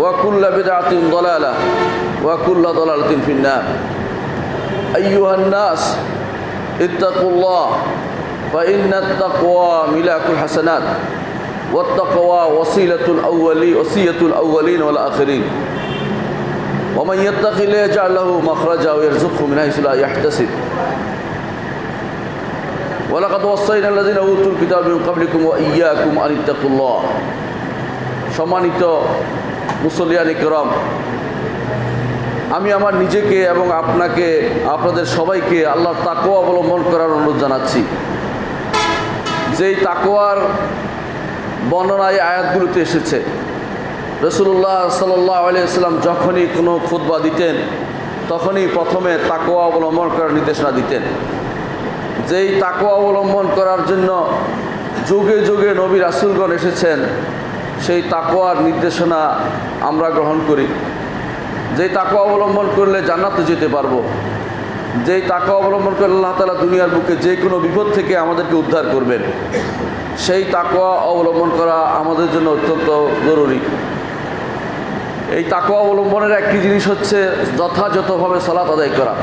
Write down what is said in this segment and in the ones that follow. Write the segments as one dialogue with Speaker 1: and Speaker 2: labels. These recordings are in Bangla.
Speaker 1: وكل بدعة ضلالة وكل ضلالة في النار أيها الناس اتقوا الله فإن التقوى ملاك الحسنات والتقوى وصيلة الأولين وصية الأولين والآخرين ومن يتق الله يجعل له مخرجا ويرزقه من حيث لا يحتسب ولقد وصينا الذين أوتوا الكتاب من قبلكم وإياكم أن اتقوا الله সম্মানিত মুসলিয়ান ইকরম আমি আমার নিজেকে এবং আপনাকে, আপনাদের সবাইকে আল্লাহর তাকোয়া অবলম্বন করার অনুরোধ জানাচ্ছি। যেই তাকোয়ার বর্ণনায় আয়াতগুলোতে এসেছে রসুল্লাহ সাল্লাহ আলিয়াল্লাম যখনই কোনো খুতবা দিতেন, তখনই প্রথমে তাকোয়া অবলম্বন করার নির্দেশনা দিতেন। যেই তাকোয়া অবলম্বন করার জন্য যুগে যুগে নবী রাসুলগণ এসেছেন সেই তাকোয়ার নির্দেশনা আমরা গ্রহণ করি। যেই তাকোয়া অবলম্বন করলে জান্নাতে যেতে পারব। যেই তাকোয়া অবলম্বন করলে আল্লাহ তালা দুনিয়ার বুকে যে কোনো বিপদ থেকে আমাদেরকে উদ্ধার করবেন। সেই তাকোয়া অবলম্বন করা আমাদের জন্য অত্যন্ত জরুরি। এই তাকোয়া অবলম্বনের একটি জিনিস হচ্ছে যথাযথভাবে সলাৎ আদায় করা।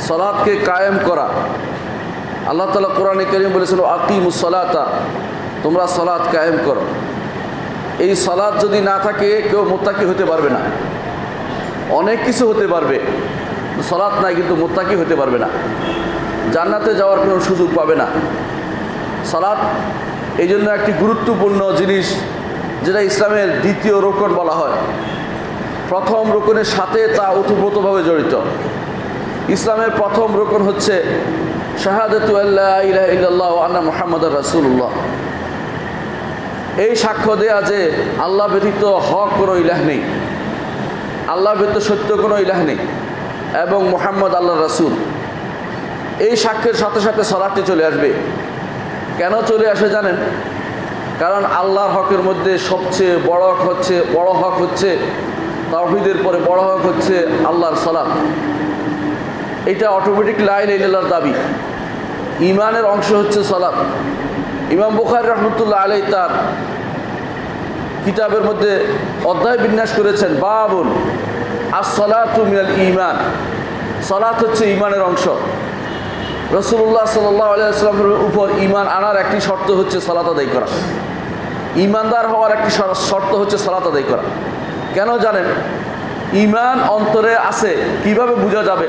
Speaker 1: সলাৎকে কায়েম করা। আল্লাহ তালা কোরআনে করিম বলেছিল আকিমুসলাতা তোমরা সলাৎ কায়েম করো। এই সলাৎ যদি না থাকে, কেউ মোত্তাকি হতে পারবে না। অনেক কিছু হতে পারবে। সলাৎ নাই, কিন্তু মোত্তাকি হতে পারবে না। জান্নাতে যাওয়ার কোনো সুযোগ পাবে না। সলাৎ এই জন্য একটি গুরুত্বপূর্ণ জিনিস, যেটা ইসলামের দ্বিতীয় রোকন বলা হয়। প্রথম রোকনের সাথে তা ওতপ্রোতভাবে জড়িত। ইসলামের প্রথম রোকন হচ্ছে, শাহাদতু আল্লাহ ওয়া আন্না মুহাম্মাদুর রাসূলুল্লাহ। এই সাক্ষ্য দেয়া যে আল্লাহ ব্যতীত হক কোনো ইলাহ নেই। আল্লাহ ব্যতীত সত্য কোনো ইলাহ নেই এবং মোহাম্মদ আল্লাহ রাসূল। এই সাক্ষ্যের সাথে সাথে সলাটটি চলে আসবে। কেন চলে আসে জানেন? কারণ আল্লাহর হকের মধ্যে সবচেয়ে বড় হক হচ্ছে, বড় হক হচ্ছে, তাওহিদের পরে বড় হক হচ্ছে আল্লাহর সলাৎ এটা অটোমেটিক লাইন ইল্লাহর দাবি। ইমানের অংশ হচ্ছে সলাৎ ইমাম বুখার রহমতুল্লাহ আলাই তার কিতাবের মধ্যে অধ্যায় বিন্যাস করেছেন বাবুল আর সলাতু মিনাল ইমান সলাত হচ্ছে ইমানের অংশ। রসুল্লাহ সাল্লাহ উপর ইমান আনার একটি শর্ত হচ্ছে সলাত আদায় করা। ইমানদার হওয়ার একটি শর্ত হচ্ছে সলাত আদায় করা। কেন জানেন? ইমান অন্তরে আছে, কীভাবে বোঝা যাবে?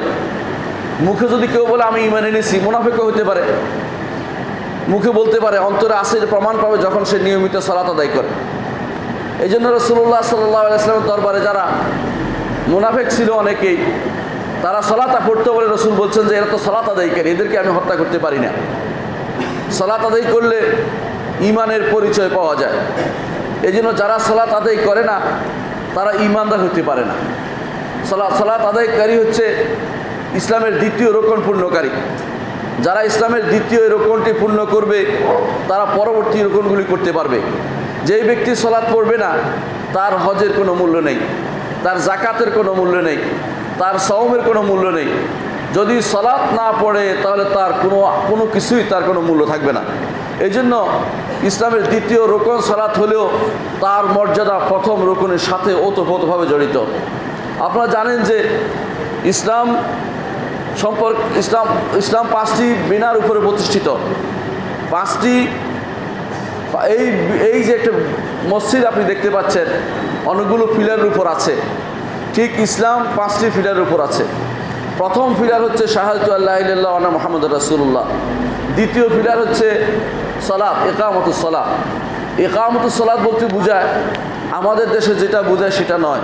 Speaker 1: মুখে যদি কেউ বলে, আমি ইমান এনেছি মুনাফেকও হতে পারে। মুখে বলতে পারে, অন্তরে যে প্রমাণ পাবে যখন সে নিয়মিত সলাত আদায় করে। এই জন্য রসুল্লাহ সাল্লাহ আলাইস্লামের দরবারে যারা মুনাফেক ছিল অনেকেই, তারা সলাতা পড়তে বলে রসুল বলছেন যে, এরা তো সলাত আদায়কারী এদেরকে আমি হত্যা করতে পারি না। সলাত আদায় করলে ইমানের পরিচয় পাওয়া যায়। এই জন্য যারা সলাত আদায় করে না, তারা ইমানদার হতে পারে না। সলাৎ সলাত আদায়কারী হচ্ছে ইসলামের দ্বিতীয় রোকন পূর্ণকারী যারা ইসলামের দ্বিতীয় রোকনটি পূর্ণ করবে, তারা পরবর্তী রোকনগুলি করতে পারবে। যেই ব্যক্তি সলাৎ পড়বে না, তার হজের কোনো মূল্য নেই, তার জাকাতের কোনো মূল্য নেই, তার সওমের কোনো মূল্য নেই। যদি সলাৎ না পড়ে, তাহলে তার কোনো কোনো কিছুই তার কোনো মূল্য থাকবে না। এই জন্য ইসলামের দ্বিতীয় রোকন সলাৎ হলেও তার মর্যাদা প্রথম রোকনের সাথে ওতপ্রোতভাবে জড়িত। আপনারা জানেন যে ইসলাম সম্পর্ক ইসলাম ইসলাম পাঁচটি বিনার উপরে প্রতিষ্ঠিত। পাঁচটি, এই এই যে একটা মসজিদ আপনি দেখতে পাচ্ছেন, অনেকগুলো ফিলারের উপর আছে। ঠিক ইসলাম পাঁচটি ফিলারের উপর আছে। প্রথম ফিলার হচ্ছে শাহাদু আল্লাহ আনা মোহাম্মদ রাসুল্লাহ দ্বিতীয় ফিলার হচ্ছে সলাৎ একামত সলাৎ একামত সলাৎ বলতে বোঝায় আমাদের দেশে যেটা বোঝায় সেটা নয়।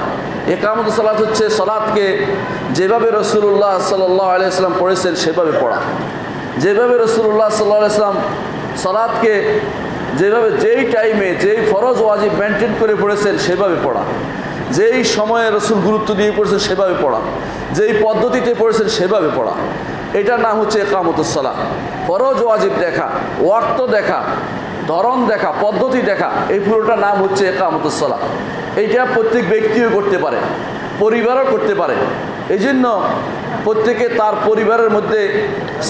Speaker 1: একামত সালাত হচ্ছে সলাৎকে যেভাবে রসুল্লাহ সাল্লাহ আলিয়াল্লাম পড়েছেন সেভাবে পড়া। যেভাবে রসুল্লাহ সাল্লাহ সলাৎকে যেভাবে যেই টাইমে যেই ফরজ ওয়াজিব মেনটেন করে পড়েছেন সেভাবে পড়া। যেই সময়ে রসুল গুরুত্ব দিয়ে পড়েছেন সেভাবে পড়া। যেই পদ্ধতিতে পড়েছেন সেভাবে পড়া। এটার নাম হচ্ছে একামতুসলা ফরজ ওয়াজিব দেখা, ওয়াক্ত দেখা ধরন দেখা, পদ্ধতি দেখা, এই পুরোটার নাম হচ্ছে একামতুসলা এইটা প্রত্যেক ব্যক্তিও করতে পারে, পরিবারও করতে পারে। এই জন্য প্রত্যেকে তার পরিবারের মধ্যে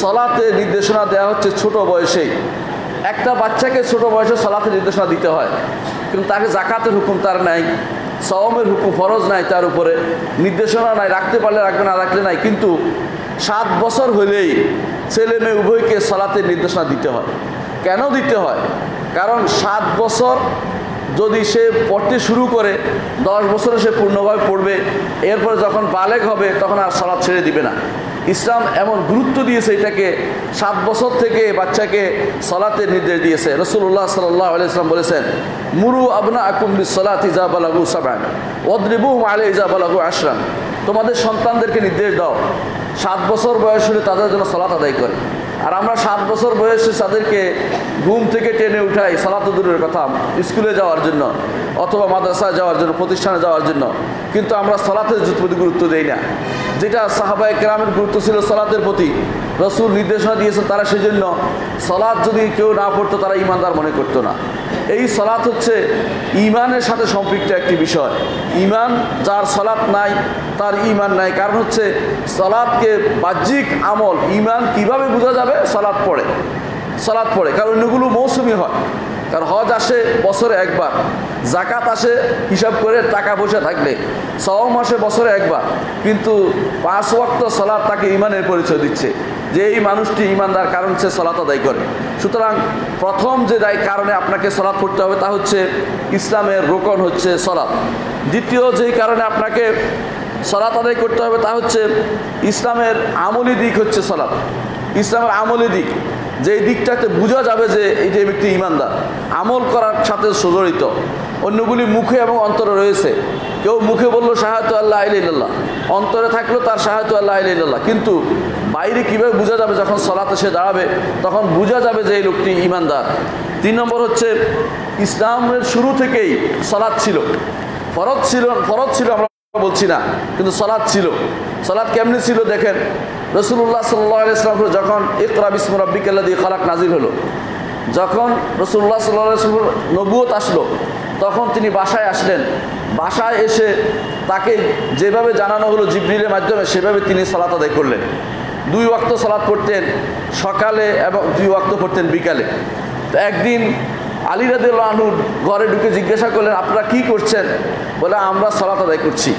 Speaker 1: সলাতে নির্দেশনা দেওয়া হচ্ছে ছোট বয়সেই। একটা বাচ্চাকে ছোট বয়সে সলাতে নির্দেশনা দিতে হয়, কিন্তু তাকে জাকাতের হুকুম তার নাই সওমের হুকুম ফরজ নাই তার উপরে, নির্দেশনা নাই, রাখতে পারলে রাখবে, না রাখলে নাই। কিন্তু সাত বছর হলেই ছেলে মেয়ে উভয়কে সলাতে নির্দেশনা দিতে হয়। কেন দিতে হয়? কারণ সাত বছর যদি সে পড়তে শুরু করে, দশ বছরে সে পূর্ণভাবে পড়বে, এরপরে যখন বালেক হবে, তখন আর সলাৎ ছেড়ে দিবে না। ইসলাম এমন গুরুত্ব দিয়েছে এটাকে, সাত বছর থেকে বাচ্চাকে সলাতের নির্দেশ দিয়েছে। রসুল্লাহ সাল্লাহ আলাইসলাম বলেছেন, মুরু আবনা আকুম্বি সলাত ইজা বালাগু সাবান ওদ্রিবু আলে ইজা বালাগু আশরাম তোমাদের সন্তানদেরকে নির্দেশ দাও, সাত বছর বয়স হলে তাদের জন্য সলাত আদায় করে। আর আমরা সাত বছর বয়সে তাদেরকে ঘুম থেকে টেনে উঠাই সালাত দূরের কথা, স্কুলে যাওয়ার জন্য অথবা মাদ্রাসায় যাওয়ার জন্য, প্রতিষ্ঠানে যাওয়ার জন্য। কিন্তু আমরা সলাতের প্রতি গুরুত্ব দেই না। যেটা সাহাবায় গ্রামের গুরুত্ব ছিল সলাতের প্রতি। রসুল নির্দেশনা দিয়েছে তারা সেজন্য। সলাদ যদি কেউ না পড়তো, তারা ইমানদার মনে করতো না। এই সলাৎ হচ্ছে ইমানের সাথে সম্পৃক্ত একটি বিষয়। ইমান যার সলাৎ নাই, তার ইমান নাই। কারণ হচ্ছে সলাৎকে বাহ্যিক আমল ইমান কীভাবে বোঝা যাবে? সলাৎ পড়ে। সলাৎ পড়ে। কারণ অন্যগুলো মৌসুমি হয়। কারণ হজ আসে বছরে একবার, জাকাত আসে হিসাব করে টাকা পয়সা থাকলে সওম আসে বছরে একবার। কিন্তু পাঁচ ওয়াক্ত সলাৎ তাকে ইমানের পরিচয় দিচ্ছে, যে এই মানুষটি ইমানদার কারণ সে সলাৎ আদায় করে। সুতরাং প্রথম যে দায় কারণে আপনাকে সলাৎ পড়তে হবে তা হচ্ছে ইসলামের রোকন হচ্ছে সলাৎ। দ্বিতীয় যেই কারণে আপনাকে সলাৎ আদায় করতে হবে তা হচ্ছে ইসলামের আমলি দিক হচ্ছে সলাৎ। ইসলামের আমলি দিক। যে দিকটাতে বোঝা যাবে যে যে ব্যক্তি ইমানদার। আমল করার সাথে সুজড়িত। অন্যগুলি মুখে এবং অন্তরে রয়েছে। কেউ মুখে বলল সাহায্য আল্লাহ আইল্লাহ অন্তরে থাকল তার সাহায্য আল্লাহ আইল্লাহ কিন্তু বাইরে কীভাবে বোঝা যাবে যখন সলাতে সে দাঁড়াবে, তখন বোঝা যাবে যে এই লোকটি ইমানদার। তিন নম্বর হচ্ছে, ইসলামের শুরু থেকেই সলাৎ ছিল। ফরজ ছিল ফরজ ছিল আমরা বলছি না, কিন্তু সলাৎ ছিল। সলাৎ কেমনি ছিল দেখেন? রসুল্লাহ সাল্লাহ ইসলাম যখন ইকরা বিসমু রব্বিকাল্লা দিয়ে খালাক নাজির হলো, যখন রসুল্লাহ সাল্লাহ নবুয়ত আসলো, তখন তিনি বাসায় আসলেন। বাসায় এসে তাকে যেভাবে জানানো হলো জিবরিলের মাধ্যমে, সেভাবে তিনি সালাত আদায় করলেন। দুই ওয়াক্ত সালাত পড়তেন সকালে এবং দুই ওয়াক্ত পড়তেন বিকালে। তো একদিন আলী রাদিল আনুর ঘরে ঢুকে জিজ্ঞাসা করলেন, আপনারা কি করছেন? বলে, আমরা সালাত আদায় করছি।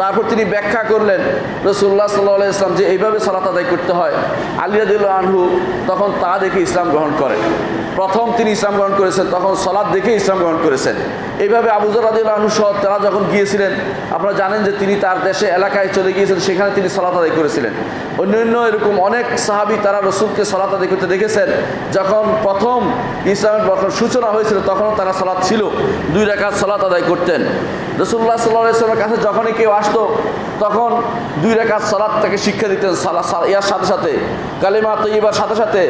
Speaker 1: তারপর তিনি ব্যাখ্যা করলেন রসুল্লাহ সাল্লাহ ইসলাম যে এইভাবে সালাত আদায় করতে হয়। আলী রাদিল আনহু তখন তা দেখে ইসলাম গ্রহণ করেন প্রথম তিনি ইসলাম গ্রহণ করেছেন, তখন সলাদ দেখে ইসলাম গ্রহণ করেছেন। এইভাবে আবুজর আনহু সহ তারা যখন গিয়েছিলেন, আপনারা জানেন যে তিনি তার দেশে এলাকায় চলে গিয়েছিলেন সেখানে তিনি সলাত আদায় করেছিলেন। অন্যান্য এরকম অনেক সাহাবি তারা রসুলকে সলাত আদায় করতে দেখেছেন। যখন প্রথম ইসলামের সূচনা হয়েছিল, তখনও তারা সলাৎ ছিল। দুই রেখাত সলাত আদায় করতেন। রসুল্লাহ সাল্লাহ কাছে যখনই কেউ আসতো, তখন দুই রেখাত সালাদ তাকে শিক্ষা দিতেন, সালা ইয়ার সাথে সাথে, কালিমা তৈবার সাথে সাথে,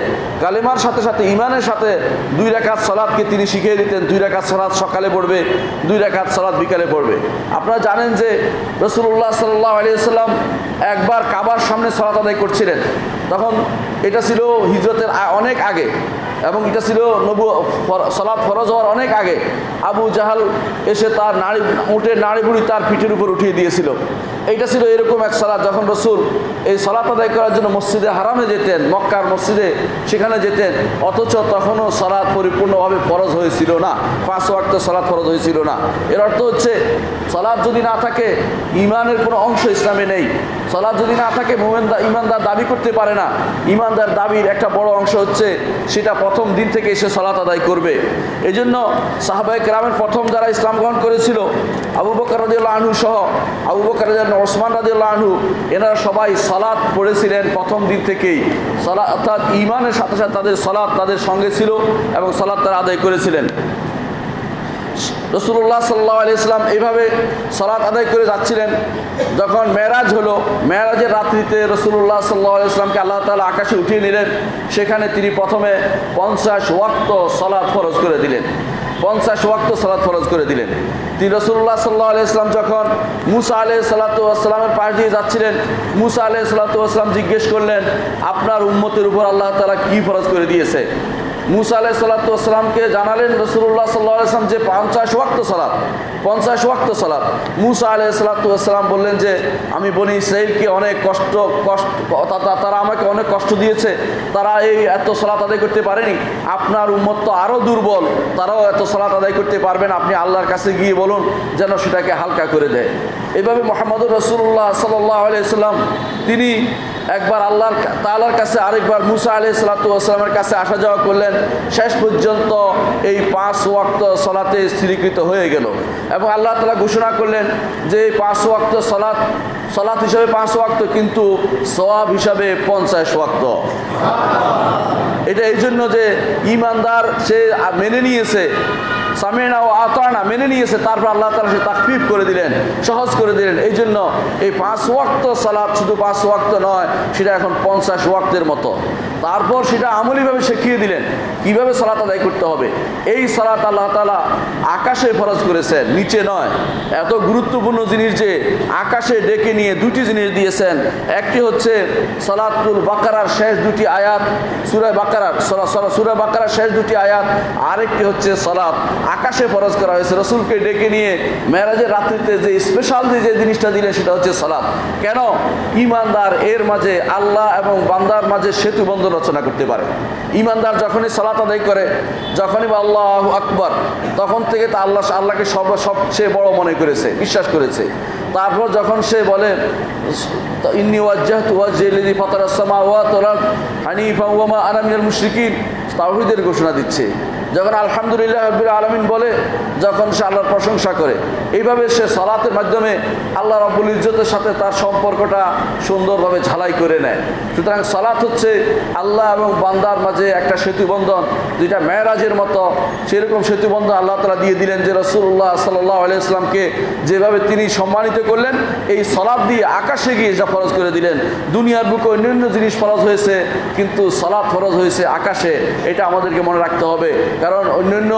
Speaker 1: কালিমার সাথে সাথে, ইমানের সাথে দুই রেখাত সালাদকে তিনি শিখিয়ে দিতেন, দুই রেখাত সালাদ সকালে পড়বে, দুই রেখাত সালাদ বিকালে পড়বে। আপনারা জানেন যে রসুল্লাহ সাল্লাহ আলিয়াল্লাম একবার কাবার সামনে সালাত আদায় করছিলেন। তখন এটা ছিল হিজরতের অনেক আগে এবং এটা ছিল নবু সলাৎ ফরজ হওয়ার অনেক আগে। আবু জাহাল এসে তার নাড়ি উঠে নাড়ি বুড়ি তার পিঠের উপর উঠিয়ে দিয়েছিল। এইটা ছিল এরকম এক সালাদ যখন রসুল এই সলাৎ আদায় করার জন্য মসজিদে হারামে যেতেন, মক্কার মসজিদে সেখানে যেতেন, অথচ তখনও সলাৎ পরিপূর্ণভাবে ফরজ হয়েছিল না। পাঁচ ওয়াক্ত সলাৎ ফরজ হয়েছিল না। এর অর্থ হচ্ছে সলাৎ যদি না থাকে, ইমানের কোনো অংশ ইসলামে নেই। সলাৎ যদি না থাকে মোমেনদার ইমানদার দাবি করতে পারে না। ইমানদার দাবির একটা বড় অংশ হচ্ছে, সেটা প্রথম দিন থেকে এসে সলাৎ আদায় করবে। এই জন্য সাহাবাহিক গ্রামের প্রথম যারা ইসলাম গ্রহণ করেছিল, আবু বকর রাজিউল্লাহ আনহু সহ, আবু বকর রাজিউল্লাহ ওসমান রাজিউল্লাহ আনহু, এনারা সবাই সলাৎ পড়েছিলেন প্রথম দিন থেকেই। সলা অর্থাৎ ইমানের সাথে সাথে তাদের সলাৎ তাদের সঙ্গে ছিল এবং সলাৎ তারা আদায় করেছিলেন। রসুল্লাহ সাল্লাহ আলি ইসলাম এইভাবে সলাৎ আদায় করে যাচ্ছিলেন। যখন মেরাজ হলো মেরাজের রাত্রিতে রসুল্লাহ সাল্লাহ আলি ইসলামকে আল্লাহ তালা আকাশে উঠিয়ে নিলেন। সেখানে তিনি প্রথমে পঞ্চাশ ওয়াক্ত সলাৎ ফরজ করে দিলেন। পঞ্চাশ ওয়াক্ত সালাত ফরজ করে দিলেন। তিনি রসুল্লাহ সাল্লাহ আলি ইসলাম যখন মুসা আলহ সাল্লাতামের পাশ দিয়ে যাচ্ছিলেন, মুসা আলহ সাল্লাতাম জিজ্ঞেস করলেন, আপনার উম্মতের উপর আল্লাহ তালা কি ফরজ করে দিয়েছে? মুসা আলাহ সাল্লাতামকে জানালেন রসুল্লাহ সাল্লাহ আসলাম যে পঞ্চাশ ওয়াক্ত সালাত, পঞ্চাশ ওয়াক্ত সালাত। মুসা আলাহ সাল্লাতাম বললেন যে, আমি বনি ইসরাইলকে অনেক কষ্ট কষ্ট তারা আমাকে অনেক কষ্ট দিয়েছে। তারা এই এত সালাত আদায় করতে পারেনি। আপনার উম্মত তো আরও দুর্বল। তারাও এত সালাত আদায় করতে পারবেন আপনি আল্লাহর কাছে গিয়ে বলুন যেন সেটাকে হালকা করে দেয়। এভাবে মোহাম্মদুর রসুল্লাহ সাল্লাহ আলিয়াল্লাম তিনি একবার আল্লাহর তালার কাছে আরেকবার মুসা আলি সালাতামের কাছে আসা যাওয়া করলেন, শেষ পর্যন্ত এই পাঁচ ওয়াক্ত সলাতে স্থিরীকৃত হয়ে গেল। এবং আল্লাহ তালা ঘোষণা করলেন যে এই পাঁচ ওয়াক্ত সলাৎ সলাৎ হিসাবে পাঁচ ওয়াক্ত কিন্তু সওয়াব হিসাবে পঞ্চাশ ওয়াক্ত। এটা এই জন্য যে ইমানদার সে মেনে নিয়েছে সামিনা ও আতানা মেনে নিয়েছে, তারপর আল্লাহ তালা সে তাকফিফ করে দিলেন, সহজ করে দিলেন। এই জন্য এই পাঁচ ওয়াক্ত সালাদ শুধু পাঁচ ওয়াক্ত নয়, সেটা এখন পঞ্চাশ ওয়াক্তের মতো। তারপর সেটা আমলিভাবে শিখিয়ে দিলেন, কীভাবে সালাত আদায় করতে হবে। এই সালাত আল্লাহ তালা আকাশে ফরজ করেছেন, নিচে নয়। এত গুরুত্বপূর্ণ জিনিস যে আকাশে ডেকে নিয়ে দুটি জিনিস দিয়েছেন। একটি হচ্ছে সালাতুল বাকারার শেষ দুটি আয়াত সুরায় বাকারার সুরা বাকারার শেষ দুটি আয়াত। আরেকটি হচ্ছে সালাত আকাশে ফরজ করা হয়েছে। রসুলকে ডেকে নিয়ে মেরাজের রাত্রিতে যে স্পেশাল যে জিনিসটা দিলেন, সেটা হচ্ছে সালাত। কেন? ইমানদার এর মাঝে আল্লাহ এবং বান্দার মাঝে সেতু বন্ধন রচনা করতে পারে। ইমানদার যখনই সালাত আদায় করে, যখনই বা আল্লাহ আকবর, তখন থেকে তা আল্লাহ আল্লাহকে সব সবচেয়ে বড় মনে করেছে, বিশ্বাস করেছে। তারপর যখন সে বলে, ইন্নি ওয়াজ্জাহ ওয়া তোলা ওয়ামা আনামিনাল মুশরিকিন, তাওহীদের ঘোষণা দিচ্ছে। যখন আলহামদুলিল্লাহ রবিল আলমিন বলে, যখন সে আল্লাহর প্রশংসা করে, এইভাবে সে সলাতের মাধ্যমে আল্লাহ রব্বুল ইজ্জতের সাথে তার সম্পর্কটা সুন্দরভাবে ঝালাই করে নেয়। সুতরাং সলাৎ হচ্ছে আল্লাহ এবং বান্দার মাঝে একটা সেতুবন্ধন, যেটা মেয়েরাজের মতো। সেরকম সেতুবন্ধন আল্লাহ তালা দিয়ে দিলেন যে রসুল্লাহ সাল্লাহ আলাইসলামকে যেভাবে তিনি সম্মানিত করলেন, এই সলাদ দিয়ে আকাশে গিয়ে যা ফরজ করে দিলেন। দুনিয়ার বুকে অন্যান্য জিনিস ফরজ হয়েছে, কিন্তু সলাদ ফরজ হয়েছে আকাশে। এটা আমাদেরকে মনে রাখতে হবে। কারণ অন্যান্য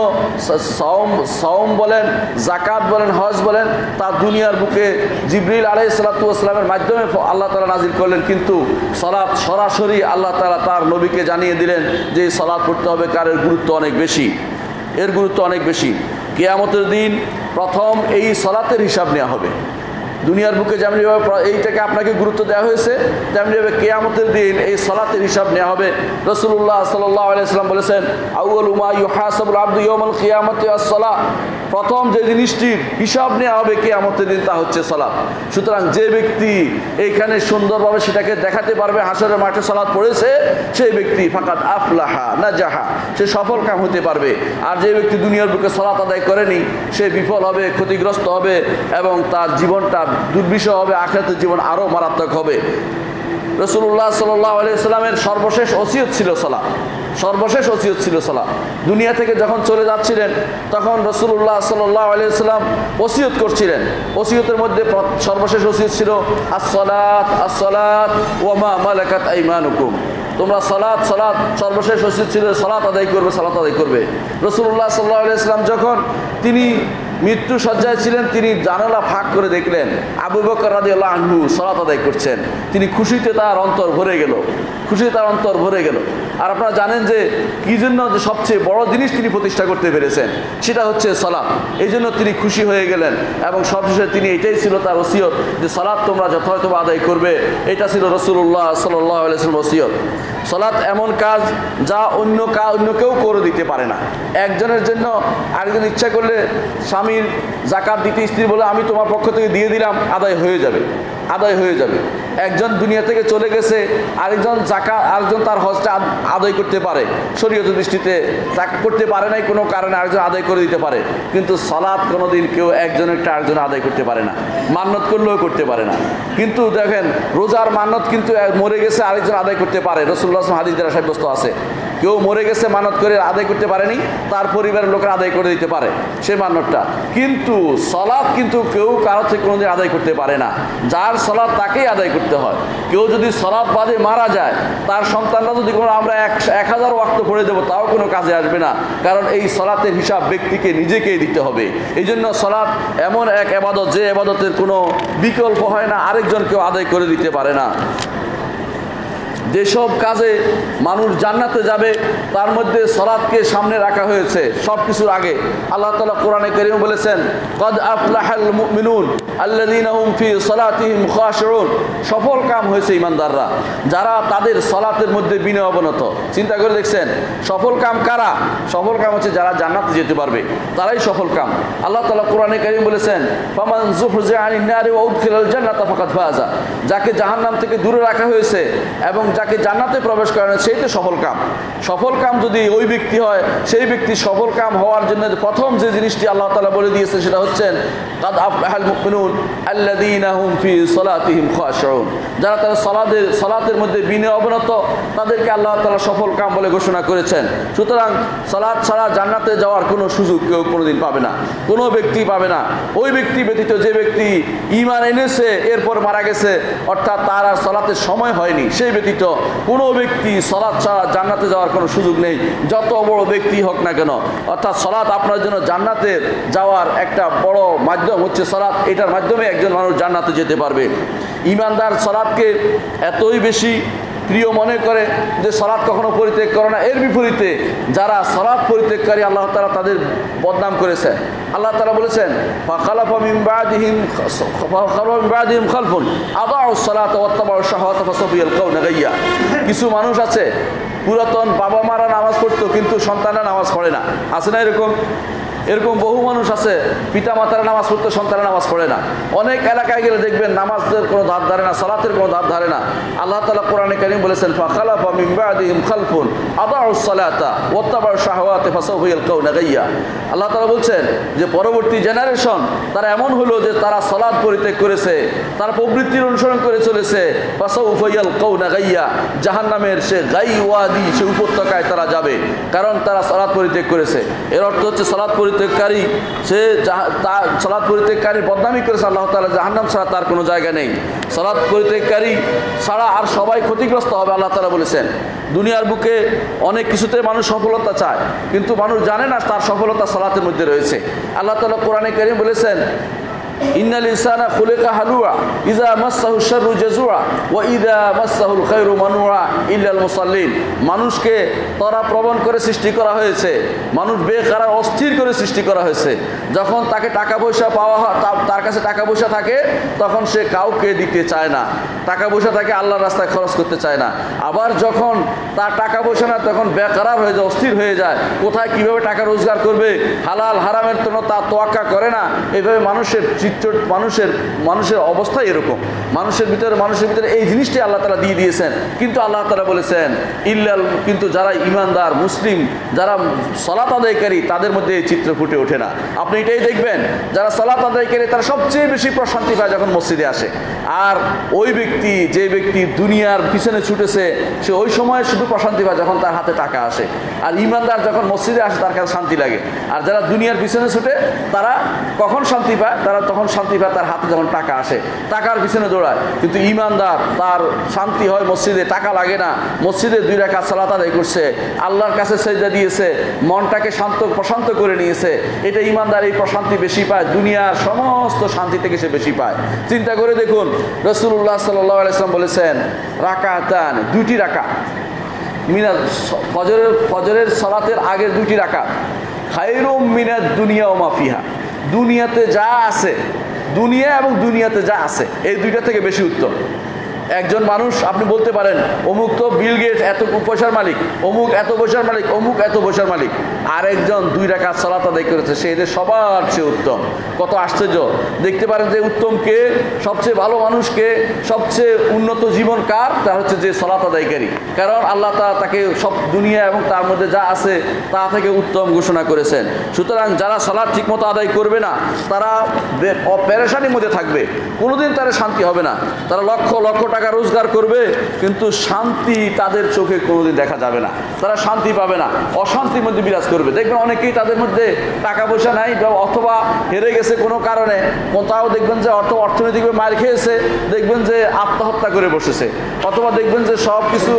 Speaker 1: সওম সওম বলেন জাকাত বলেন, হজ বলেন, তা দুনিয়ার বুকে জিবরিল আলাই সালাতামের মাধ্যমে আল্লাহ তালা নাজির করলেন। কিন্তু সলাদ সরাসরি আল্লাহ তালা তার নবীকে জানিয়ে দিলেন যে সলাদ পড়তে হবে কারের গুরুত্ব অনেক বেশি। এর গুরুত্ব অনেক বেশি। কেয়ামতের দিন প্রথম এই সলাতের হিসাব নেওয়া হবে। দুনিয়ার বুকে যেমনিভাবে এইটাকে আপনাকে গুরুত্ব দেওয়া হয়েছে তেমনিভাবে কেয়ামতের দিন এই সলাতের হিসাব নেওয়া হবে। রসুল্লাহ সাল্লাহ বলেছেন আউল উমা ইউহাসবুল আব্দু সলা প্রথম যে জিনিসটির হিসাব নেওয়া হবে কেয়ামতের দিন, তা হচ্ছে সলাৎ সুতরাং যে ব্যক্তি এইখানে সুন্দরভাবে সেটাকে দেখাতে পারবে, হাসরের মাঠে সলাৎ পড়েছে, সেই ব্যক্তি ফাঁকাত আফলাহা না যাহা সে সফল কাম হতে পারবে। আর যে ব্যক্তি দুনিয়ার বুকে সলাৎ আদায় করেনি, সে বিফল হবে, ক্ষতিগ্রস্ত হবে এবং তার জীবনটা দুর্বিষহ হবে, আখেরাতের জীবন আরও মারাত্মক হবে। রসুল্লাহ সাল্লাহ আলিয়াল্লামের সর্বশেষ ওসিয়ত ছিল সলা সর্বশেষ ওসিয়ত ছিল সলা দুনিয়া থেকে যখন চলে যাচ্ছিলেন, তখন রসুল্লাহ সাল্লাহ আলিয়াল্লাম ওসিয়ত করছিলেন। ওসিয়তের মধ্যে সর্বশেষ ওসিয়ত ছিল আসলাত আসলাত ওমা মালাকাত আইমানুকুম। তোমরা সলাৎ সলাৎ সর্বশেষ ওসিয়ত ছিল সলাৎ আদায় করবে সলাৎ আদায় করবে। রসুল্লাহ সাল্লাহ আলিয়াল্লাম যখন তিনি মৃত্যু সজ্জায় ছিলেন, তিনি জানালা ফাঁক করে দেখলেন। আবু বকর রাজি আল্লাহ আনহু সলাত আদায় করছেন। তিনি খুশিতে তার অন্তর ভরে গেল। খুশিতে তার অন্তর ভরে গেল। আর আপনারা জানেন যে কী জন্য যে সবচেয়ে বড় জিনিস তিনি প্রতিষ্ঠা করতে পেরেছেন, সেটা হচ্ছে সলাপ। এই জন্য তিনি খুশি হয়ে গেলেন এবং সবশেষে তিনি এটাই ছিল তার ওসিয়ত যে সলাপ তোমরা যথাযথ আদায় করবে। এটা ছিল রসুল্লাহ সাল্লাহ আলাইসলাম ওসিয়ত। সলাৎ এমন কাজ যা অন্য কাজ অন্য কেউ করে দিতে পারে না। একজনের জন্য আরেকজন ইচ্ছা করলে স্বামীর জাকাত দিতে স্ত্রী বলে, আমি তোমার পক্ষ থেকে দিয়ে দিলাম, আদায় হয়ে যাবে, আদায় হয়ে যাবে। একজন দুনিয়া থেকে চলে গেছে, আরেকজন জাকা আরেকজন তার হজটা আদায় করতে পারে। শরীয়ত দৃষ্টিতে করতে পারে নাই, কোনো কারণে আরেকজন আদায় করে দিতে পারে। কিন্তু সলাৎ কোনোদিন কেউ একজনেরটা আরেকজন আদায় করতে পারে না। মান্নত করলেও করতে পারে না। কিন্তু দেখেন, রোজার মান্নত কিন্তু মরে গেছে, আরেকজন আদায় করতে পারে। রসুল্লাহ হাদিস দ্বারা সাব্যস্ত আছে। কেউ মরে গেছে মানত করে আদায় করতে পারেনি, তার পরিবারের লোকেরা আদায় করে দিতে পারে সে মানতটা কিন্তু সলাদ কিন্তু কেউ কারও থেকে কোনোদিন আদায় করতে পারে না। যার সলাদ তাকেই আদায় করতে হয়। কেউ যদি সলাদ বাদে মারা যায় তার সন্তানরা যদি কোনো আমরা এক হাজার ওয়াক্ত পড়ে দেবো, তাও কোনো কাজে আসবে না। কারণ এই সলাতের হিসাব ব্যক্তিকে নিজেকেই দিতে হবে। এই জন্য সলাৎ এমন এক এবাদত, যে এবাদতের কোনো বিকল্প হয় না আরেকজন কেউ আদায় করে দিতে পারে না। যেসব কাজে মানুষ জান্নাতে যাবে, তার মধ্যে সলাদকে সামনে রাখা হয়েছে সব কিছুর আগে। আল্লাহ তালা কোরআনে করিম বলেছেন, কদ আফলাহাল মিনুন আল্লাদিনাহুম ফি সলাতিহিম খাশরুন সফল কাম হয়েছে ইমানদাররা যারা তাদের সলাতের মধ্যে বিনয় অবনত। চিন্তা করে দেখছেন, সফল কাম কারা? সফল কাম হচ্ছে যারা জান্নাতে যেতে পারবে, তারাই সফল কাম। আল্লাহ তালা কোরআনে করিম বলেছেন, ফামান জুফরজা আনিন নারি ওয়া উদখিলাল জান্নাতা ফাজা। যাকে জাহান্নাম থেকে দূরে রাখা হয়েছে এবং যাকে জান্নাতে প্রবেশ করানো, সেই তো সফল কাম। সফল কাম যদি ওই ব্যক্তি হয়, সেই ব্যক্তি সফল কাম হওয়ার জন্য প্রথম যে জিনিসটি আল্লাহ তালা বলে দিয়েছে সেটা হচ্ছেন, কাদ আফলাহাল মুমিনুন আল্লাযীনা হুম ফি সলাতিহিম খাশিউন। যারা তারা সলাদের সলাতের মধ্যে বিনয় অবনত, তাদেরকে আল্লাহ তাআলা সফল কাম বলে ঘোষণা করেছেন। সুতরাং সলাৎ ছাড়া জান্নাতে যাওয়ার কোনো সুযোগ কেউ কোনোদিন পাবে না, কোনো ব্যক্তি পাবে না। ওই ব্যক্তি ব্যতীত যে ব্যক্তি ইমান এনেছে, এরপর মারা গেছে, অর্থাৎ তার আর সলাতের সময় হয়নি, সেই ব্যতীত কোনো ব্যক্তি সলাৎ ছাড়া জান্নাতে যাওয়ার কোনো সুযোগ নেই। যত বড় ব্যক্তি হোক না কেন, অর্থাৎ সলাৎ আপনার জন্য জান্নাতে যাওয়ার একটা বড় মাধ্যম হচ্ছে সলাৎ এটার মাধ্যমে একজন মানুষ জান্নাতে যেতে পারবে। ইমানদার সলাৎকে এতই বেশি প্রিয় মনে করে যে সলাৎ কখনো পরিত্যাগ করে না। এর বিপরীতে যারা সলাৎ পরিত্যাগকারী, আল্লাহ তালা তাদের বদনাম করেছেন আল্লাহ তালা বলেছেন কিছু মানুষ আছে, পুরাতন বাবা মারা নামাজ পড়তো, কিন্তু সন্তানরা নামাজ পড়ে না। আছে না এরকম? এরকম বহু মানুষ আছে পিতা মাতারা নামাজ পড়তে, সন্তানের নামাজ পড়ে না। অনেক এলাকায় গেলে দেখবেন নামাজের কোনো ধার ধারে না, সালাতের কোনো ধার ধারে না। আল্লাহ তালা কোরআনে কারিম বলেছেন আল্লাহ তাআলা বলছেন যে, পরবর্তী জেনারেশন তারা এমন হলো যে, তারা সালাত পরিত্যাগ করেছে, তারা প্রবৃত্তির অনুসরণ করে চলেছে। গাইয়া, জাহান্নামের সে গাইওয়াদি, সে উপত্যকায় তারা যাবে, কারণ তারা সালাত পরিত্যাগ করেছে। এর অর্থ হচ্ছে, সালাত পরিত্যাগকারী সে সলাদ পরিত্যাগকারী বদনামি করেছে, আল্লাহ তালা জাহান্নাম ছাড়া তার কোনো জায়গা নেই। সালাত পরিত্যাগকারী ছাড়া আর সবাই ক্ষতিগ্রস্ত হবে, আল্লাহ তালা বলেছেন। দুনিয়ার বুকে অনেক কিছুতে মানুষ সফলতা চায়, কিন্তু মানুষ জানে না তার সফলতা সলাতের মধ্যে রয়েছে। আল্লাহ তালা কোরআনে কারিম বলেছেন ইন্নাল ইনসানা খুলিকা হালুয়া, ইজা মানুষকে তরা প্রবণ করে সৃষ্টি করা হয়েছে, মানুষ বেকারার অস্থির করে সৃষ্টি করা হয়েছে। যখন তাকে টাকা পয়সা পাওয়া হয় তার কাছে টাকা পয়সা থাকে, তখন সে কাউকে দিতে চায় না। টাকা পয়সা তাকে আল্লাহর রাস্তায় খরচ করতে চায় না। আবার যখন তার টাকা পয়সা না, তখন বেকারার হয়ে যায়, অস্থির হয়ে যায়। কোথায় কীভাবে টাকা রোজগার করবে? হালাল, হারামের জন্য তার তোয়াক্কা করে না। এভাবে মানুষের চিত্র মানুষের মানুষের অবস্থা এরকম। মানুষের ভিতরে মানুষের ভিতরে এই জিনিসটি আল্লাহ তালা দিয়ে দিয়েছেন। কিন্তু আল্লাহ তালা বলেছেন, ইল্লাল কিন্তু যারা ইমানদার মুসলিম, যারা সলাত আদায়কারী, তাদের মধ্যে এই চিত্র ফুটে ওঠে না। আপনি এটাই দেখবেন, যারা সলাত আদায়কারী, তারা সবচেয়ে বেশি প্রশান্তি পায় যখন মসজিদে আসে। আর ওই ব্যক্তি, যে ব্যক্তি দুনিয়ার পিছনে ছুটেছে, সে ওই সময় শুধু প্রশান্তি পায় যখন তার হাতে টাকা আসে। আর ইমানদার যখন মসজিদে আসে, তার কাছে শান্তি লাগে। আর যারা দুনিয়ার পিছনে ছুটে, তারা কখন শান্তি পায়? তারা তখন শান্তি পায়, তার হাতে যখন টাকা আসে। টাকার পিছনে দৌড়ায়। কিন্তু ইমানদার, তার শান্তি হয় মসজিদে, টাকা লাগে না। মসজিদে দুই রাখা সালাত আদায় করছে, আল্লাহর কাছে সেজদা দিয়েছে, মনটাকে শান্ত, প্রশান্ত করে নিয়েছে। এটা ইমানদার এই প্রশান্তি বেশি পায়, দুনিয়ার সমস্ত শান্তি থেকে সে বেশি পায়। চিন্তা করে দেখুন রসুল্লাহ সাল্লাহ আলাইসলাম বলেছেন, রাকাতান, দুইটি রাকা মিনাদ ফজরের ফজরের সলাতের আগের দুইটি রাকা খাইরুম মিনাদ দুনিয়া ও মাফিহা দুনিয়াতে যা আছে, দুনিয়া এবং দুনিয়াতে যা আছে, এই দুইটা থেকে বেশি উত্তম। একজন মানুষ, আপনি বলতে পারেন, অমুক তো বিল গেট এত পয়সার মালিক, অমুক এত পয়সার মালিক, অমুক এত পয়সার মালিক। আরেকজন দুই টাকা সলাত আদায় করেছে, সে এদের সবার চেয়ে উত্তম। কত আশ্চর্য। দেখতে পারেন যে উত্তম কে? সবচেয়ে ভালো মানুষকে সবচেয়ে উন্নত জীবন কার? তা হচ্ছে যে সলাত আদায়কারী। কারণ আল্লাহ তা তাকে সব দুনিয়া এবং তার মধ্যে যা আছে, তা থেকে উত্তম ঘোষণা করেছেন। সুতরাং যারা সলাৎ ঠিকমতো আদায় করবে না, তারা বে- মধ্যে থাকবে। কোনোদিন তারা শান্তি হবে না। তারা লক্ষ লক্ষ টাকা রোজগার করবে, কিন্তু শান্তি তাদের চোখে কোনোদিন দেখা যাবে না। তারা শান্তি পাবে না। অশান্তির মধ্যে বিরাজ করবে। দেখবেন অনেকেই তাদের মধ্যে টাকা পয়সা নাই অথবা হেরে গেছে কোনো কারণে কোথাও দেখবেন যে অর্থ অর্থনৈতিকভাবে মার খেয়েছে, দেখবেন যে আত্মহত্যা করে বসেছে। অথবা দেখবেন যে সব কিছু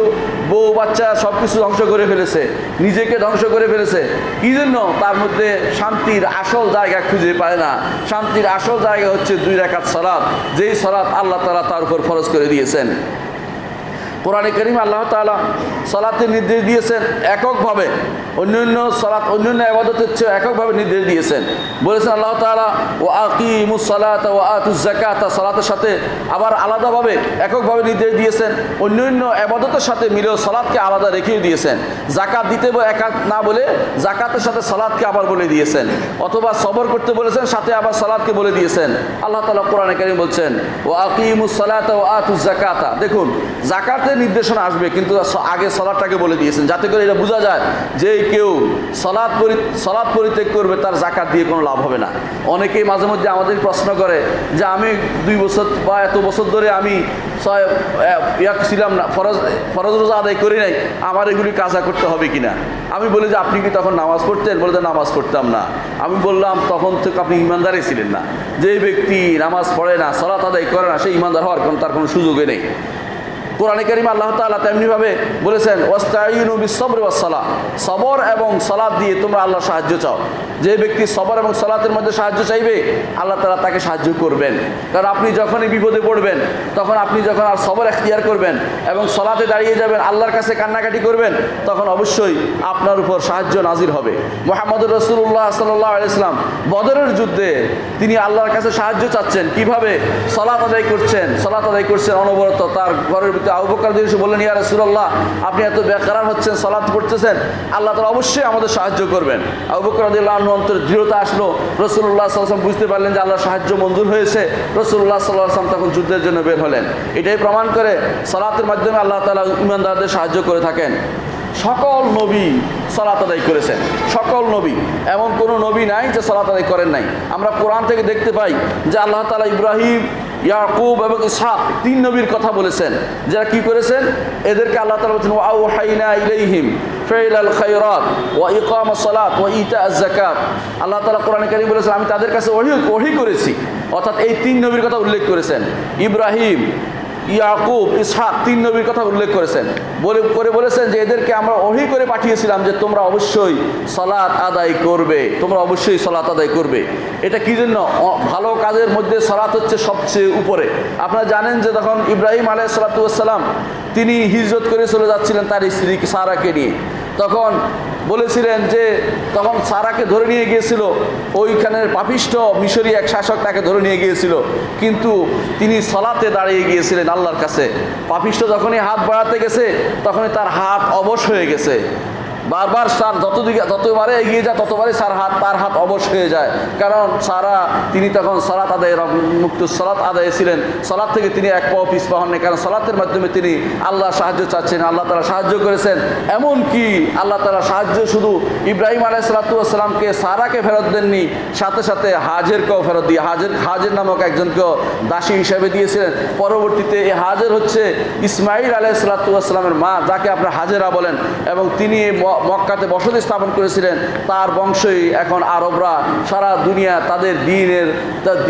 Speaker 1: বউ, বাচ্চা সব কিছু ধ্বংস করে ফেলেছে, নিজেকে ধ্বংস করে ফেলেছে। কি জন্য? তার মধ্যে শান্তির আসল জায়গা খুঁজে পায় না। শান্তির আসল জায়গা হচ্ছে দুই রাকাত সালাত। যেই সালাত আল্লাহ তালা তার উপর ফরজ করে দিয়েছেন। কোরআনে করিম আল্লাহ তাআলা সালাতের নির্দেশ দিয়েছেন এককভাবে। অন্যান্য সালাত, অন্যান্য আবাদতের চেয়ে এককভাবে নির্দেশ দিয়েছেন। বলেছেন আল্লাহ তাআলা ও আকিমুস সালাত ও আতুজ জাকাত সালাতের সাথে আবার আলাদাভাবে এককভাবে নির্দেশ দিয়েছেন। অন্য অন্য আবাদতের সাথে মিলেও সালাদকে আলাদা রেখেও দিয়েছেন। জাকাত দিতে একাত না বলে জাকাতের সাথে সালাদকে আবার বলে দিয়েছেন। অথবা সবর করতে বলেছেন, সাথে আবার সালাদকে বলে দিয়েছেন। আল্লাহ তালা কোরআনে কারিম বলছেন ও আকিমুস সালাত ও আতুজ জাকাতা দেখুন জাকাতের নির্দেশনা আসবে, কিন্তু আগে সলাদটাকে বলে দিয়েছেন, যাতে করে এটা বোঝা যায় যে কেউ সলাদ পরি সলাদ পরিত্যাগ করবে, তার জাকাত দিয়ে কোনো লাভ হবে না। অনেকেই মাঝে মধ্যে আমাদের প্রশ্ন করে যে, আমি দুই বছর বা এত বছর ধরে আমি ছিলাম না, ফরজ ফরজ রোজা আদায় করি নাই, আমার এগুলি কাজা করতে হবে কিনা? আমি বলি যে, আপনি কি তখন নামাজ পড়তেন? বলে নামাজ পড়তাম না। আমি বললাম, তখন থেকে আপনি ইমানদারই ছিলেন না। যে ব্যক্তি নামাজ পড়ে না সলাত আদায় করে না সে ইমানদার হওয়ার কোনো, তার কোনো সুযোগই নেই। কোরআনে কারিম আল্লাহ তাআলা তেমনিভাবে বলেছেন ওয়াস্তাইনু বিসবর ওয়াসসালা সবর এবং সালাত দিয়ে তোমরা আল্লাহর সাহায্য চাও। যে ব্যক্তি সবর এবং সালাতের মধ্যে সাহায্য চাইবে, আল্লাহ তালা তাকে সাহায্য করবেন। কারণ আপনি যখনই বিপদে পড়বেন, তখন আপনি যখন আর সবর এখতিয়ার করবেন এবং সলাতে দাঁড়িয়ে যাবেন, আল্লাহর কাছে কান্নাকাটি করবেন, তখন অবশ্যই আপনার উপর সাহায্য নাজির হবে। মোহাম্মদ রসুল্লাহ সাল্লাহ আলাইসলাম বদরের যুদ্ধে তিনি আল্লাহর কাছে সাহায্য চাচ্ছেন। কীভাবে? সলাত আদায় করছেন, সলাত আদায় করছেন অনবরত তার ঘরের ভিতরে আপনি এত বেকার হচ্ছেন, সালাত পড়তেছেন, আল্লাহ তাআলা অবশ্যই আমাদের সাহায্য করবেন। আবু বকর রাদিয়াল্লাহু আনহু অন্তরে দৃঢ়তা আসলো। রাসূলুল্লাহ সাল্লাল্লাহু আলাইহি বুঝতে পারলেন যে আল্লাহর সাহায্য মঞ্জুর হয়েছে। রসুল্লাহ আলাইহি তখন যুদ্ধের জন্য বের হলেন। এটাই প্রমাণ করে সলাতের মাধ্যমে আল্লাহ তালা ইমানদারদের সাহায্য করে থাকেন। সকল নবী সলাত আদায় করেছেন। সকল নবী। এমন কোনো নবী নাই যে সলাত আদায় করেন নাই। আমরা কোরআন থেকে দেখতে পাই যে আল্লাহ তালা ইব্রাহিম ইয়াকুব এবং ইসহাক তিন নবীর কথা বলেছেন। যারা কি করেছেন? এদেরকে আল্লাহ তালা বলছেন ওয়াউ হাইনা ইলাইহিম ফেইল আল খাইরাত ওয়া ইকাম সালাত ওয়া ইতা জাকাত আল্লাহ তালা কোরআন কারিম বলেছেন, আমি তাদের কাছে ওহি ওহি করেছি। অর্থাৎ এই তিন নবীর কথা উল্লেখ করেছেন। ইব্রাহিম ইয়াকুব, ইসহাক তিন নবীর কথা উল্লেখ করেছেন। বলে, করে বলেছেন যে এদেরকে আমরা অহি করে পাঠিয়েছিলাম যে তোমরা অবশ্যই সলাত আদায় করবে। তোমরা অবশ্যই সলাত আদায় করবে। এটা কি জন্য? ভালো কাজের মধ্যে সলাত হচ্ছে সবচেয়ে উপরে। আপনারা জানেন যে তখন ইব্রাহিম আলাই সালাতাম তিনি হিজরত করে চলে যাচ্ছিলেন তার স্ত্রী সারাকে নিয়ে। তখন বলেছিলেন যে, তখন সারাকে ধরে নিয়ে গিয়েছিল। ওইখানের পাপিষ্ট মিশরি এক শাসক তাকে ধরে নিয়ে গিয়েছিল। কিন্তু তিনি সলাতে দাঁড়িয়ে গিয়েছিলেন আল্লাহর কাছে। পাপিষ্ট যখনই হাত বাড়াতে গেছে, তখনই তার হাত অবশ হয়ে গেছে। বারবার সার যত দিকে, যতবারে এগিয়ে যায় ততবারই সার হাত তার হাত অবশ হয়ে যায়। কারণ সারা তিনি তখন সলাৎ আদায় মুক্ত সলাৎ আদায় ছিলেন। সলাৎ থেকে তিনি এক পাও পিছপা হননি, কারণ সলাতের মাধ্যমে তিনি আল্লাহ সাহায্য চাচ্ছেন, আল্লাহ তারা সাহায্য করেছেন। এমন কি আল্লাহ তারা সাহায্য শুধু ইব্রাহিম আলাই সালাতামকে সারাকে ফেরত দেননি, সাথে সাথে হাজেরকেও ফেরত দিয়ে, হাজের হাজের নামক একজনকেও দাসী হিসাবে দিয়েছিলেন। পরবর্তীতে এই হাজের হচ্ছে ইসমাইল আলাই সালাতামের মা, যাকে আপনার হাজেরা বলেন। এবং তিনি মক্কাতে বসতি স্থাপন করেছিলেন, তার বংশই এখন আরবরা। সারা দুনিয়া তাদের দিনের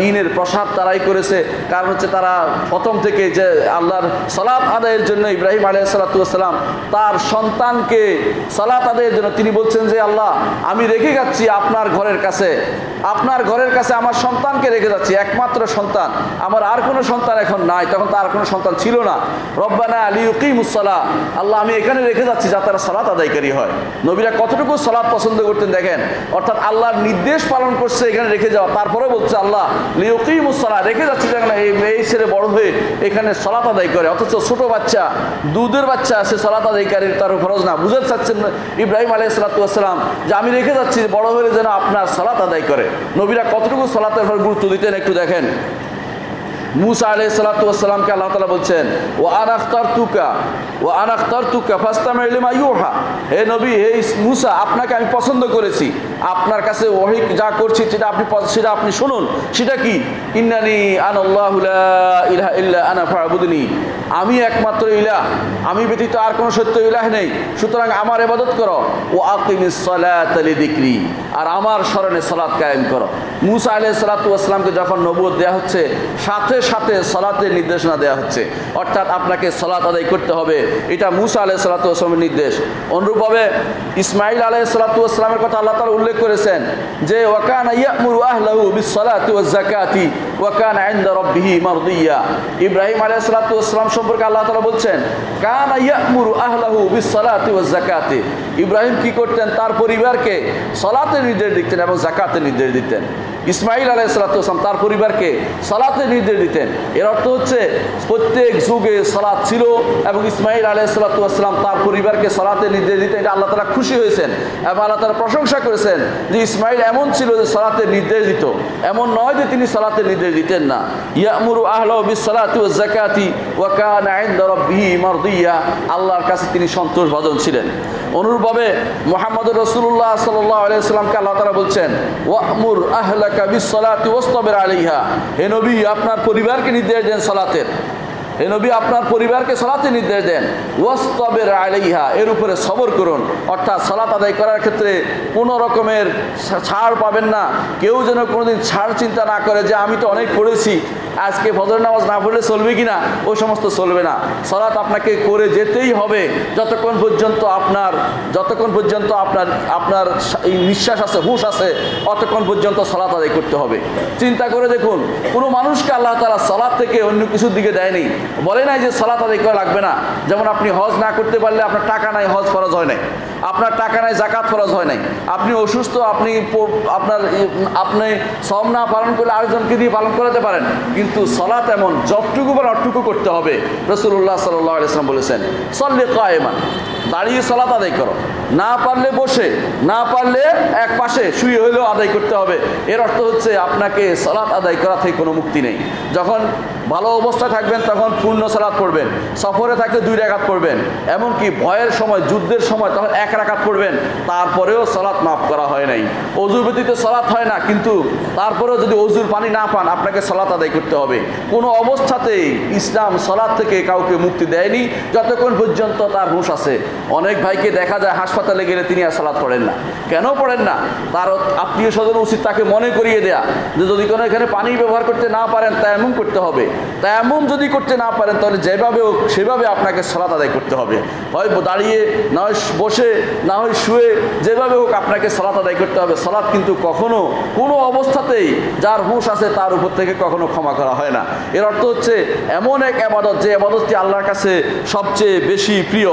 Speaker 1: দিনের প্রসাদ তারাই করেছে। কারণ হচ্ছে তারা প্রথম থেকে যে আল্লাহর সালাত আদায়ের জন্য ইব্রাহিম আলাই সালাতাম তার সন্তানকে সালাত আদায়ের জন্য তিনি বলছেন যে, আল্লাহ, আমি রেখে যাচ্ছি আপনার ঘরের কাছে। আপনার ঘরের কাছে আমার সন্তানকে রেখে যাচ্ছি, একমাত্র সন্তান। আমার আর কোনো সন্তান এখন নাই। তখন তার কোনো সন্তান ছিল না। রব্বানা আলী উকিমুসাল্লাহ আল্লাহ, আমি এখানে রেখে যাচ্ছি যাতে তারা সালাত আদায়কারী হয়। নবীরা কতটুকু সালাত পছন্দ করতেন দেখেন। অর্থাৎ আল্লাহর নির্দেশ পালন করছে এখানে রেখে যাওয়া। তারপরে বলছে আল্লাহ লিউকিমুসাল্লাহ রেখে যাচ্ছে যেখানে এই এই ছেলে বড় হয়ে এখানে সালাত আদায় করে। অথচ ছোট বাচ্চা, দুধের বাচ্চা সে সালাত আদায়কারী তার ফরজ না। বুঝতে চাচ্ছেন ইব্রাহিম আলাই সালাতাম যে আমি রেখে যাচ্ছি, বড় হলে যেন আপনার সালাত আদায় করে। নবীরা কতটুকু সালাতের গুরুত্ব দিতেন একটু দেখেন। মুসা আলাই সালাতামকে আল্লাহ তালা বলছেন ও আনাখতার তুকা ও আনাখতার তুকা ফাস্তাম ইউহা। হে নবী, হে মুসা, আপনাকে আমি পছন্দ করেছি। আপনার কাছে ওহি যা করছি সেটা আপনি সেটা আপনি শুনুন। সেটা কি? ইন্নানি ইলাহা ইল্লা আনা ফাবুদনি। আমি একমাত্র ইলাহ। আমি ব্যতীত আর কোনো সত্য ইলাহ নেই। সুতরাং আমার ইবাদত করো। ও আকিমিস সালাত লিযিকরি। আর আমার স্মরণে সালাত কায়েম করো। মুসা আলাইহিস সালাতু ওয়াসসালামকে যখন নবুয়ত দেওয়া হচ্ছে, সাথে সাথে সালাতের নির্দেশনা দেওয়া হচ্ছে। অর্থাৎ আপনাকে সালাত আদায় করতে হবে। এটা মুসা আলাইহিস সালাতু ওয়াসসালামের নির্দেশ। অনুরূপভাবে ইসমাইল আলাইহিস সালাতু ওয়াসসালামের কথা আল্লাহ তাআলা উল্লেখ করেছেন যে, ওয়াকানা ইয়ামুরু আহলাহু বিস সালাতি ওয়াজ যাকাতি ওয়াকানা ইনদা রাব্বিহি মারদিয়া। ইব্রাহিম আলাইহিস সালাতু ওয়াসসালাম সম্পর্কে আল্লাহ তাআলা বলছেন, কানা ইয়ামুরু আহলাহু বিস সালাতি ওয়াজ যাকাতি ইব্রাহিম কি করতেন? তার পরিবারকে সালাতের নির্দেশ দিতেন এবং যাকাতের নির্দেশ দিতেন। ইসমাইল আলাহ সালাতাম তার পরিবারকে সালাতে নির্দেশ দিতেন। এর অর্থ হচ্ছে প্রত্যেক যুগে সালাত ছিল এবং ইসমাইল আলাহ সালাতাম তার পরিবারকে সালাতে নির্দেশ দিতেন। এটা আল্লাহ তালা খুশি হয়েছেন এবং আল্লাহ তালা প্রশংসা করেছেন যে ইসমাইল এমন ছিল যে সালাতের নির্দেশ দিত। এমন নয় যে তিনি সালাতে নির্দেশ দিতেন না। ইয়ামুরু আহলা বিস সালাতি ওয়াজ যাকাতি ওয়া কানা ইনদা রাব্বিহি আল্লাহর কাছে তিনি সন্তোষ ভাজন ছিলেন। অনুরূপভাবে মোহাম্মদ রসুল্লাহ সাল্লাহ আলাইসাল্লামকে আল্লাহ তারা বলছেন, ওয়ামুর আহলাকা বিস সালাতি ওয়াস্তাবির আলাইহা। হে নবী আপনার পরিবারকে নির্দেশ দেন সালাতের। হে নবী আপনার পরিবারকে সালাতে নির্দেশ দেন। ওয়াস্তবের আলাইহা, এর উপরে সবর করুন। অর্থাৎ সালাত আদায় করার ক্ষেত্রে কোনো রকমের ছাড় পাবেন না। কেউ যেন কোনোদিন ছাড় চিন্তা না করে যে আমি তো অনেক পড়েছি, আজকে ফজর নামাজ না পড়লে চলবে কি না ওই সমস্ত চলবে না। সালাত আপনাকে করে যেতেই হবে। যতক্ষণ পর্যন্ত আপনার, যতক্ষণ পর্যন্ত আপনার আপনার এই নিঃশ্বাস আছে, হুশ আছে অতক্ষণ পর্যন্ত সালাত আদায় করতে হবে। চিন্তা করে দেখুন, কোনো মানুষকে আল্লাহ তালা সালাদ থেকে অন্য কিছুর দিকে দেয়নি। বলে নাই যে সলাত আদায় করা লাগবে না। যেমন আপনি হজ না করতে পারলে আপনার টাকা নাই, হজ ফরজ হয় নাই। আপনার টাকা নাই জাকাত ফরজ হয় নাই। আপনি অসুস্থ, আপনি আপনার আপনি সম না পালন করলে আরেকজনকে দিয়ে পালন করাতে পারেন। কিন্তু সলাত এমন, যতটুকু বা অটুকু করতে হবে। রসুল্লাহ সাল্লাম বলেছেন, সল্লে কায়মান। দাঁড়িয়ে সলাত আদায় করো। না পারলে বসে, না পারলে এক পাশে শুয়ে হলেও আদায় করতে হবে। এর অর্থ হচ্ছে আপনাকে সলাৎ আদায় করা থেকে কোনো মুক্তি নেই। যখন ভালো অবস্থা থাকবেন, তখন পূর্ণ সালাত পড়বেন। সফরে থাকলে দুই রাকাত পড়বেন। এমনকি ভয়ের সময়, যুদ্ধের সময় তখন এক রাকাত পড়বেন। তারপরেও সলাৎ মাফ করা হয় নাই। অজুর ব্যতীত সলাৎ হয় না, কিন্তু তারপরেও যদি অজুর পানি না পান, আপনাকে সলাৎ আদায় করতে হবে। কোনো অবস্থাতেই ইসলাম সলাৎ থেকে কাউকে মুক্তি দেয়নি। যতক্ষণ পর্যন্ত তার হুঁশ আছে। অনেক ভাইকে দেখা যায় হাসপাতালে গেলে তিনি আর সালাদ পড়েন না। কেন পড়েন না? তার আত্মীয় স্বজন উচিত তাকে মনে করিয়ে দেয়া যে যদি কোনো এখানে পানি ব্যবহার করতে না পারেন, তা এমন করতে হবে। তা এমন যদি করতে না পারেন, তাহলে যেভাবে হোক, সেভাবে আপনাকে সালাত আদায় করতে হবে। হয় দাঁড়িয়ে, না হয় বসে, না হয় শুয়ে, যেভাবে হোক আপনাকে সালাত আদায় করতে হবে। সালাত কিন্তু কখনো কোনো অবস্থাতেই যার হুঁশ আছে তার উপর থেকে কখনো ক্ষমা করা হয় না। এর অর্থ হচ্ছে, এমন এক আবাদত যে আবাদতটি আল্লাহর কাছে সবচেয়ে বেশি প্রিয়।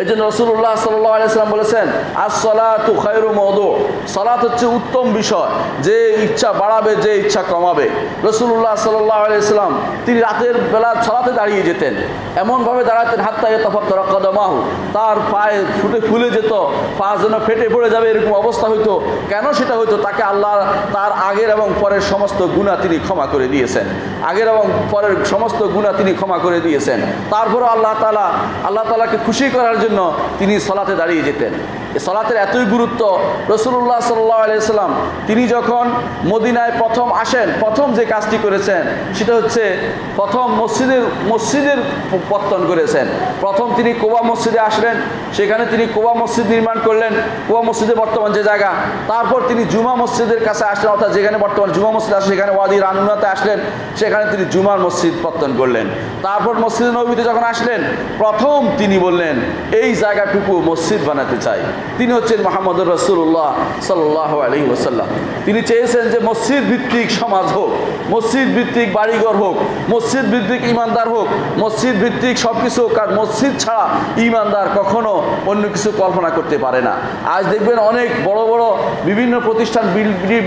Speaker 1: এই জন্য রসুল্লাহ সাল্লাম বলেছেন আজ সলাতু খৈরু মধু সলাত হচ্ছে উত্তম বিষয়, যে ইচ্ছা বাড়াবে, যে ইচ্ছা কমাবে। রসুল্লাহ সাল্লাহ আলাইসাল্লাম তিনি রাতের বেলা সলাতে দাঁড়িয়ে যেতেন। এমনভাবে দাঁড়াতেন হাত্তায় তফাত কদমাহু। তার পায়ে ফুটে ফুলে যেত, পা যেন ফেটে পড়ে যাবে, এরকম অবস্থা হইতো। কেন সেটা হইতো? তাকে আল্লাহ তার আগের এবং পরের সমস্ত গুণা তিনি ক্ষমা করে দিয়েছেন। আগের এবং পরের সমস্ত গুণা তিনি ক্ষমা করে দিয়েছেন। তারপরে আল্লাহ তালা আল্লাহ তালাকে খুশি করার জন্য তিনি সলাতে দাঁড়িয়ে যেতেন। সলাতের এতই গুরুত্ব রসুল্লাহ সাল্লাহ আলিয়াল্লাম তিনি যখন মদিনায় প্রথম আসেন, প্রথম যে কাজটি করেছেন, সেটা হচ্ছে প্রথম মসজিদের মসজিদের পত্তন করেছেন। প্রথম তিনি কোবা মসজিদে আসলেন, সেখানে তিনি কোবা মসজিদ নির্মাণ করলেন, কোবা মসজিদে বর্তমান যে জায়গা, তারপর তিনি জুমা মসজিদের কাছে আসলেন, অর্থাৎ যেখানে বর্তমান জুমা মসজিদ আসে সেখানে ওয়াদি রানুনাতে আসলেন, সেখানে তিনি জুমার মসজিদ পত্তন করলেন। তারপর মসজিদ নবীতে যখন আসলেন, প্রথম তিনি বললেন, এই জায়গাটুকু মসজিদ বানাতে চাই। তিনি হচ্ছেন মোহাম্মদ রসুল্লাহ সাল্লাহ আলী ওসাল্লাম তিনি চেয়েছেন যে মসজিদ ভিত্তিক সমাজ হোক, মসজিদ ভিত্তিক বাড়িঘর হোক, মসজিদ ভিত্তিক ইমানদার হোক, মসজিদ ভিত্তিক সব কিছু হোক আর মসজিদ ছাড়া ইমানদার কখনো অন্য কিছু কল্পনা করতে পারে না। আজ দেখবেন অনেক বড় বড় বিভিন্ন প্রতিষ্ঠান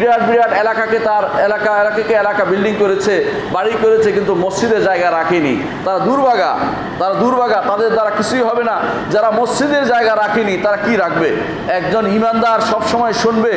Speaker 1: বিরাট বিরাট এলাকাকে তার এলাকা এলাকাকে এলাকা বিল্ডিং করেছে, বাড়ি করেছে, কিন্তু মসজিদের জায়গা রাখেনি। তারা দুর্ভাগা তারা দুর্ভাগা, তাদের দ্বারা কিছুই হবে না। যারা মসজিদের জায়গা রাখেনি, তারা কি রাখবে? একজন ইমানদার সব সময় শুনবে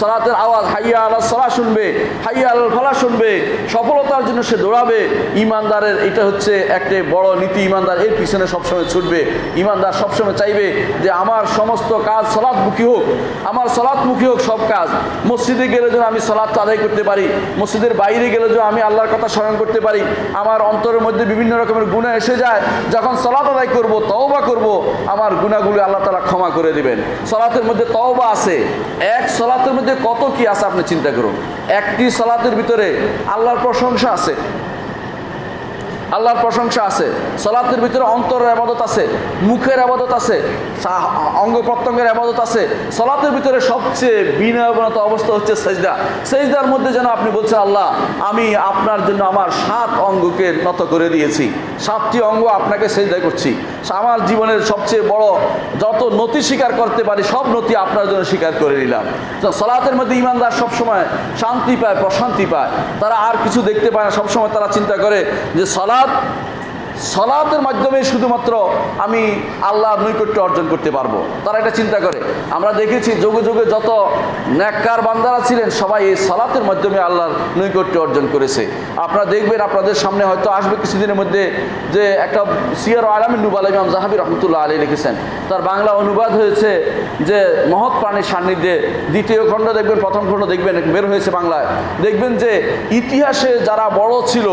Speaker 1: সালাতের আওয়াজ, হাইয়া আল্লাহ সালা শুনবে, হাইয়া আল ফালা শুনবে, সফলতার জন্য সে দৌড়াবে। ইমানদারের এটা হচ্ছে একটা বড় নীতি, ইমানদার এর পিছনে সবসময় ছুটবে। ইমানদার সবসময় চাইবে যে আমার সমস্ত কাজ সলাৎমুখী হোক, আমার সলাৎমুখী হোক সব কাজ। মসজিদে গেলে যেন আমি সলাৎ আদায় করতে পারি, মসজিদের বাইরে গেলে যেন আমি আল্লাহর কথা স্মরণ করতে পারি। আমার অন্তরের মধ্যে বিভিন্ন রকমের গুণা এসে যায়, যখন সলাৎ আদায় করব, তওবা করব, আমার গুণাগুলো আল্লাহ তালা ক্ষমা করে দিবেন সলাতের মধ্যে তওবা আছে। এক সলাতের মধ্যে কত কি আছে আপনি চিন্তা করুন? একটি সলাতের ভিতরে আল্লাহর প্রশংসা আছে। আল্লাহর প্রশংসা আছে, সলাতের ভিতরে অন্তরের আবাদত আছে, মুখের আবাদত আছে অঙ্গ প্রত্যঙ্গের আবাদত আছে। সলাতের ভিতরে সবচেয়ে বিনয়বনত অবস্থা হচ্ছে সেজদা। সেজদার মধ্যে যেন আপনি বলছেন, আল্লাহ, আমি আপনার জন্য আমার সাত অঙ্গকে নত করে দিয়েছি। সাতটি অঙ্গ আপনাকে সেজদা করছি। আমার জীবনের সবচেয়ে বড় যত নতি স্বীকার করতে পারি, সব নতি আপনার জন্য স্বীকার করে নিলাম। সলাতের মধ্যে ইমানদার সবসময় শান্তি পায়, প্রশান্তি পায়। তারা আর কিছু দেখতে পায় না। সবসময় তারা চিন্তা করে যে সলাৎ সলাতের মাধ্যমে শুধুমাত্র আমি আল্লাহর নৈকট্য অর্জন করতে পারব। তারা এটা চিন্তা করে। আমরা দেখেছি যুগে যুগে যত ন্যাক্কার বান্দারা ছিলেন, সবাই এই সলাতের মাধ্যমে আল্লাহর নৈকট্য অর্জন করেছে। আপনারা দেখবেন, আপনাদের সামনে হয়তো আসবে কিছুদিনের মধ্যে যে একটা সিয়ার আলামিন নুবাল জাহাবি রহমতুল্লাহ আলী লিখেছেন। তার বাংলা অনুবাদ হয়েছে যে মহৎ প্রাণীর সান্নিধ্যে দ্বিতীয় খণ্ড দেখবেন, প্রথম খণ্ড দেখবেন বের হয়েছে বাংলায়। দেখবেন যে ইতিহাসে যারা বড় ছিল,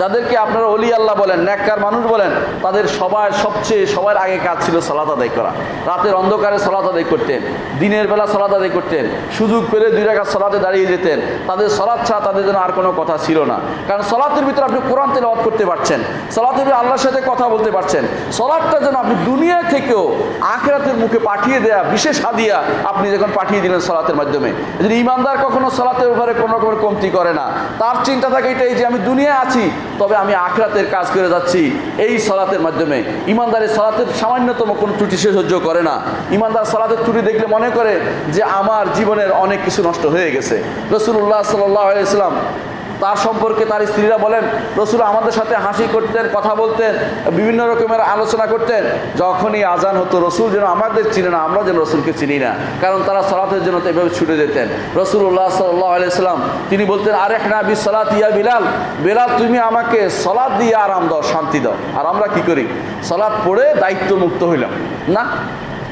Speaker 1: যাদেরকে আপনারা অলি আল্লাহ বলেন, ন্যাক্কার মানুষ বলেন, তাদের সবার সবচেয়ে, সবার আগে কাজ ছিল সলাত আদায় করা। রাতের অন্ধকারে সলাত আদায় করতেন, দিনের বেলা সলাত আদায় করতেন, সুযোগ পেলে দুই রাখা সলাতে দাঁড়িয়ে যেতেন। তাদের সলাৎ ছাড়া তাদের জন্য আর কোনো কথা ছিল না। কারণ সলাতের ভিতরে আপনি কোরআন তেলাওয়াত করতে পারছেন সলাতের ভিতরে আল্লাহর সাথে কথা বলতে পারছেন সলাৎটা যেন আপনি দুনিয়া থেকেও আখেরাতের মুখে পাঠিয়ে দেয়া, বিশেষ হাদিয়া আপনি যখন পাঠিয়ে দিলেন সলাতের মাধ্যমে, যদি ইমানদার কখনো সলাতের উপরে কোনো রকমের কমতি করে না, তার চিন্তা থাকে এটাই যে আমি দুনিয়ায় আছি, তবে আমি আখরাতের কাজ করে যাচ্ছি এই সলাতের মাধ্যমে। ইমানদারের সলাতের সামান্যতম কোনো ত্রুটি সে সহ্য করে না। ইমানদার সলাতের ত্রুটি দেখলে মনে করে যে আমার জীবনের অনেক কিছু নষ্ট হয়ে গেছে। রসুল্লাহ সাল্লাহ ইসলাম তার সম্পর্কে তার স্ত্রীরা বলেন, রসুল আমাদের সাথে হাসি করতেন, কথা বলতেন, বিভিন্ন রকমের আলোচনা করতেন। যখনই আজান হতো, রসুল যেন আমাদের চিনে না, আমরা যেন রসুলকে চিনি না। কারণ তারা সলাতের জন্য তো এভাবে ছুটে যেতেন। রসুল্লাহ সাল্লাহ আলাইসাল্লাম তিনি বলতেন আরেক না, বি সলাত ইয়া বিলাল বিলাল তুমি আমাকে সলাদ দিয়ে আরাম দাও, শান্তি দাও। আর আমরা কি করি? সলাদ পড়ে দায়িত্ব মুক্ত হইলাম। না,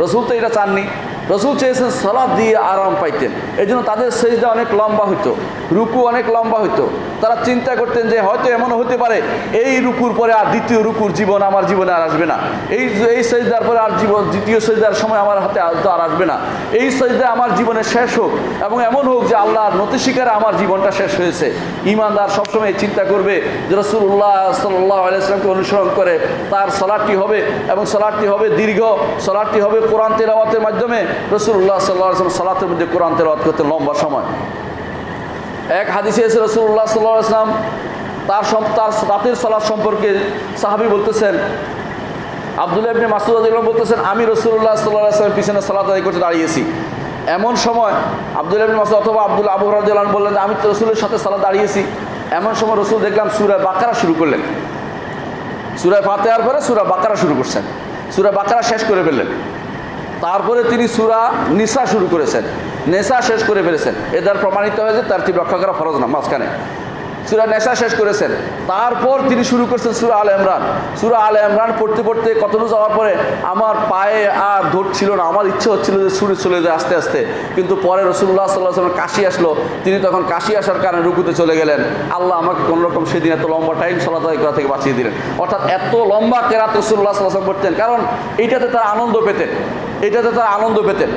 Speaker 1: রসুল তো এটা চাননি। রসুল চেয়েছেন সলাদ দিয়ে আরাম পাইতেন। এই জন্য তাদের সেজদা অনেক লম্বা হইতো, রুকু অনেক লম্বা হইতো। তারা চিন্তা করতেন যে হয়তো এমনও হতে পারে, এই রুকুর পরে আর দ্বিতীয় রুকুর জীবন আমার জীবনে আর আসবে না। এই এই সেজদার পরে আর জীবন, দ্বিতীয় সেজদার সময় আমার হাতে তো আর আসবে না। এই সেজদা আমার জীবনে শেষ হোক এবং এমন হোক যে আল্লাহর নতি শিকারে আমার জীবনটা শেষ হয়েছে। ইমানদার সবসময় চিন্তা করবে যে রসুল্লাহ সাল্লাহ আলাইসলামকে অনুসরণ করে তার সলাটটি হবে এবং সলাটটি হবে দীর্ঘ সলাটটি হবে কোরআন তেলাওয়াতের মাধ্যমে। রসুল্লাহ সাল্লাহ আসলাম সালাতের মধ্যে কোরআন তেলাওয়াত করতেন লম্বা সময়। এক হাদিসে এসে রসুল্লাহ সাল্লাহ আসলাম তার তার রাতের সলাৎ সম্পর্কে সাহাবি বলতেছেন, আবদুল্লাহ ইবনে মাসুদ আদিল্লাহ বলতেছেন, আমি রসুল্লাহ সাল্লাহ আসলামের পিছনে সালাত আদায় করতে দাঁড়িয়েছি। এমন সময় আবদুল্লাহ ইবনে মাসুদ অথবা আব্দুল আবু রাদিয়াল্লাহু বললেন আমি তো রসুলের সাথে সালাত দাঁড়িয়েছি। এমন সময় রসুল দেখলাম সুরা বাকারা শুরু করলেন। সুরায় ফাতেহার পরে সুরা বাকারা শুরু করছেন। সুরা বাকারা শেষ করে ফেললেন। তারপরে তিনি সুরা নিসা শুরু করেছেন। নেশা শেষ করে ফেলেছেন। এ দ্বারা প্রমাণিত হয়েছে তার ঠিক রক্ষা করা ফরজ না, মাঝখানে। সুরা নেশা শেষ করেছেন। তারপর তিনি শুরু করছেন সুরা আল ইমরান। সুরা আল ইমরান পড়তে পড়তে কতটুকু যাওয়ার পরে আমার পায়ে আর ধর ছিল না, আমার ইচ্ছে হচ্ছিল যে সুরে চলে যায় আস্তে আস্তে। কিন্তু পরে রসুল্লাহ সাল্লাহ সাল্লাম কাশি আসলো। তিনি তখন কাশি আসার কারণে রুকুতে চলে গেলেন। আল্লাহ আমাকে কোনো রকম সেদিন এত লম্বা টাইম সলাতাই করা থেকে বাঁচিয়ে দিলেন। অর্থাৎ এত লম্বা কেরাত রসুল্লাহ সাল্লাহ করতেন কারণ এইটাতে তার আনন্দ পেতেন। এটাতে তারা আনন্দ পেতেন।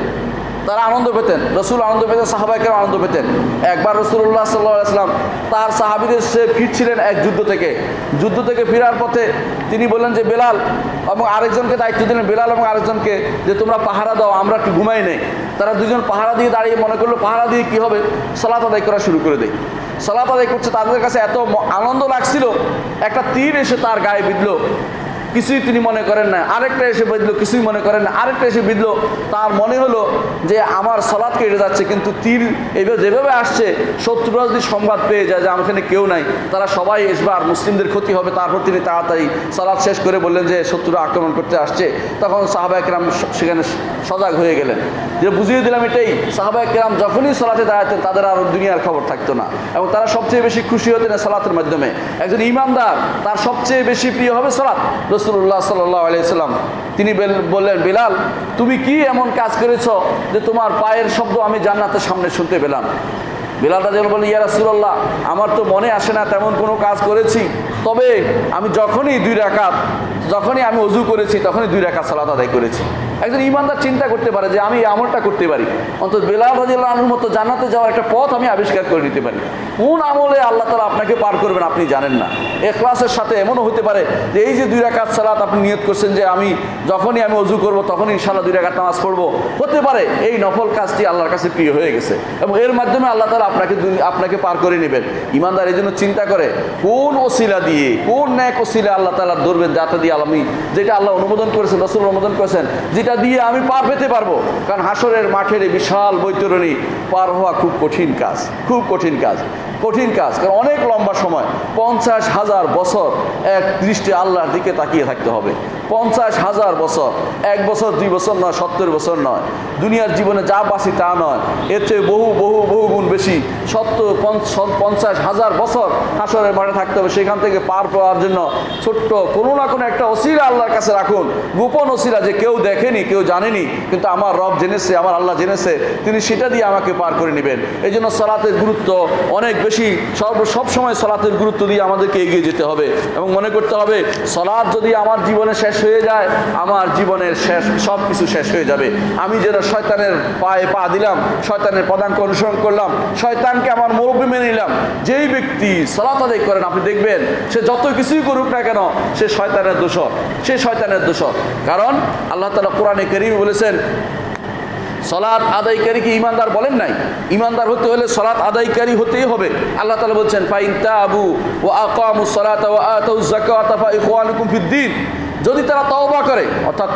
Speaker 1: তারা আনন্দ পেতেন। রসুল আনন্দ পেতেন সাহাবাইকেও আনন্দ পেতেন। একবার রসুল্লাহ সাল্লাম তার সাহাবিদের সে ফিরছিলেন এক যুদ্ধ থেকে। যুদ্ধ থেকে ফেরার পথে তিনি বললেন যে, বেলাল এবং আরেকজনকে দায়িত্ব দিলেন। বেলাল এবং আরেকজনকে যে, তোমরা পাহারা দাও, আমরা একটু ঘুমাই নেই। তারা দুজন পাহারা দিয়ে দাঁড়িয়ে মনে করল, পাহারা দিয়ে কী হবে? সালাত আদায় করা শুরু করে দেয় সালাত আদায় করছে, তাদের কাছে এত আনন্দ লাগছিল, একটা তীর এসে তার গায়ে বিঁধলো। কিছুই তিনি মনে করেন না। আরেকটা এসে বেঁধলো, কিছুই মনে করেন না। আরেকটা এসে বিঁধলো, তার মনে হলো যে আমার সলাদ কেটে যাচ্ছে, কিন্তু তীর এইভাবে যেভাবে আসছে, শত্রুরা যদি সংবাদ পেয়ে যায় যে আমাখানে কেউ নাই, তারা সবাই এসবে আর মুসলিমদের ক্ষতি হবে। তারপর তিনি তাড়াতাড়ি সালাদ শেষ করে বললেন যে শত্রুরা আক্রমণ করতে আসছে। তখন সাহাবা একরাম সেখানে সজাগ হয়ে গেলেন। যে বুঝিয়ে দিলাম এটাই সাহাবা একরাম যখনই সালাতে দাঁড়াতেন, তাদের আর দুনিয়ার খবর থাকতো না। এবং তারা সবচেয়ে বেশি খুশি হতেন সালাতের মাধ্যমে। একজন ইমানদার, তার সবচেয়ে বেশি প্রিয় হবে সালাত। রসুল্লাহ সাল্লাহ তিনি বললেন, বিলাল, তুমি কি এমন কাজ করেছ যে তোমার পায়ের শব্দ আমি জান্নাতের সামনে শুনতে পেলাম? বিলাল রাজা বলেন ইয়া রাসুল্লাহ আমার তো মনে আসে না তেমন কোনো কাজ করেছি। তবে আমি যখনই দুই রাকাত যখনই আমি অজু করেছি, তখনই দুই রাকাত সালাত আদায় করেছি। একজন ইমানদার চিন্তা করতে পারে যে আমি আমলটা করতে পারি। অন্তত বেলাল রাজিল্লাহর মতো জান্নাতে যাওয়ার একটা পথ আমি আবিষ্কার করে নিতে পারি। কোন আমলে আল্লাহ তালা আপনাকে পার করবেন আপনি জানেন না। এ ক্লাসের সাথে এমনও হতে পারে যে এই যে দুই রাকাত সালাত আপনি নিয়ত করছেন যে আমি যখনই আমি অজু করব, তখনই ইনশাল্লাহ দুই রাকাত নামাজ পড়ব। হতে পারে এই নফল কাজটি আল্লাহর কাছে প্রিয় হয়ে গেছে এবং এর মাধ্যমে আল্লাহ তালা আপনাকে আপনাকে পার করে নেবেন। ইমানদার এই জন্য চিন্তা করে, কোন ওসিলা দিয়ে, কোন ন্যাক ওসিলা আল্লাহ তালা ধরবেন, যাতে দিয়ে আলমী যেটা আল্লাহ অনুমোদন করেছেন, রসুল অনুমোদন করেছেন, যেটা দিয়ে আমি পার পেতে পারব। কারণ হাসরের মাঠের বিশাল বৈতরণী পার হওয়া খুব কঠিন কাজ, খুব কঠিন কাজ। কঠিন কাজ, কারণ অনেক লম্বা সময়, পঞ্চাশ হাজার বছর এক দৃষ্টি আল্লাহর দিকে তাকিয়ে থাকতে হবে। পঞ্চাশ হাজার বছর, এক বছর, দুই বছর নয়, সত্তর বছর নয়। দুনিয়ার জীবনে যা বাসি তা নয়। এর চেয়ে বহু বহু বহু গুণ বেশি সত্তর পঞ্চাশ হাজার বছর হাসরের মাঠে থাকতে হবে। সেখান থেকে পার পাওয়ার জন্য ছোট্ট কোনো না কোনো একটা অসিরা আল্লাহর কাছে রাখুন। গোপন অসিরা যে কেউ দেখেনি, কেউ জানেনি, কিন্তু আমার রব জেনেছে, আমার আল্লাহ জেনেছে, তিনি সেটা দিয়ে আমাকে পার করে নেবেন। এই জন্য সলাতের গুরুত্ব অনেক বেশি সর্ব সব সময় সলাতের গুরুত্ব দিয়ে আমাদেরকে এগিয়ে যেতে হবে এবং মনে করতে হবে সলাৎ যদি আমার জীবনে শেষ হয়ে যায়, আমার জীবনের শেষ সব কিছু শেষ হয়ে যাবে। আমি যেন শয়তানের পায়ে পা দিলাম, শয়তানের পদাঙ্ক অনুসরণ করলাম, শয়তানকে আমার মুরব্বী মেনে নিলাম, যেই ব্যক্তি সলাত আদায় করেন, আপনি দেখবেন, সে যত কিছুই করুক না কেন, সে শয়তানের দোষ সে শয়তানের দোষ কারণ আল্লাহ তালা কোরআনে করিম বলেছেন সলাৎ আদায়কারী কি ইমানদার বলেন নাই? ইমানদার হতে হলে সলাৎ আদায়কারী হতেই হবে। আল্লাহ তালা বলছেন, ফাইন তাবু ও আকামু সলাত ও আতাউ যাকাত ফা ইখওয়ানুকুম ফিদ্দিন যদি তারা তওবা করে, অর্থাৎ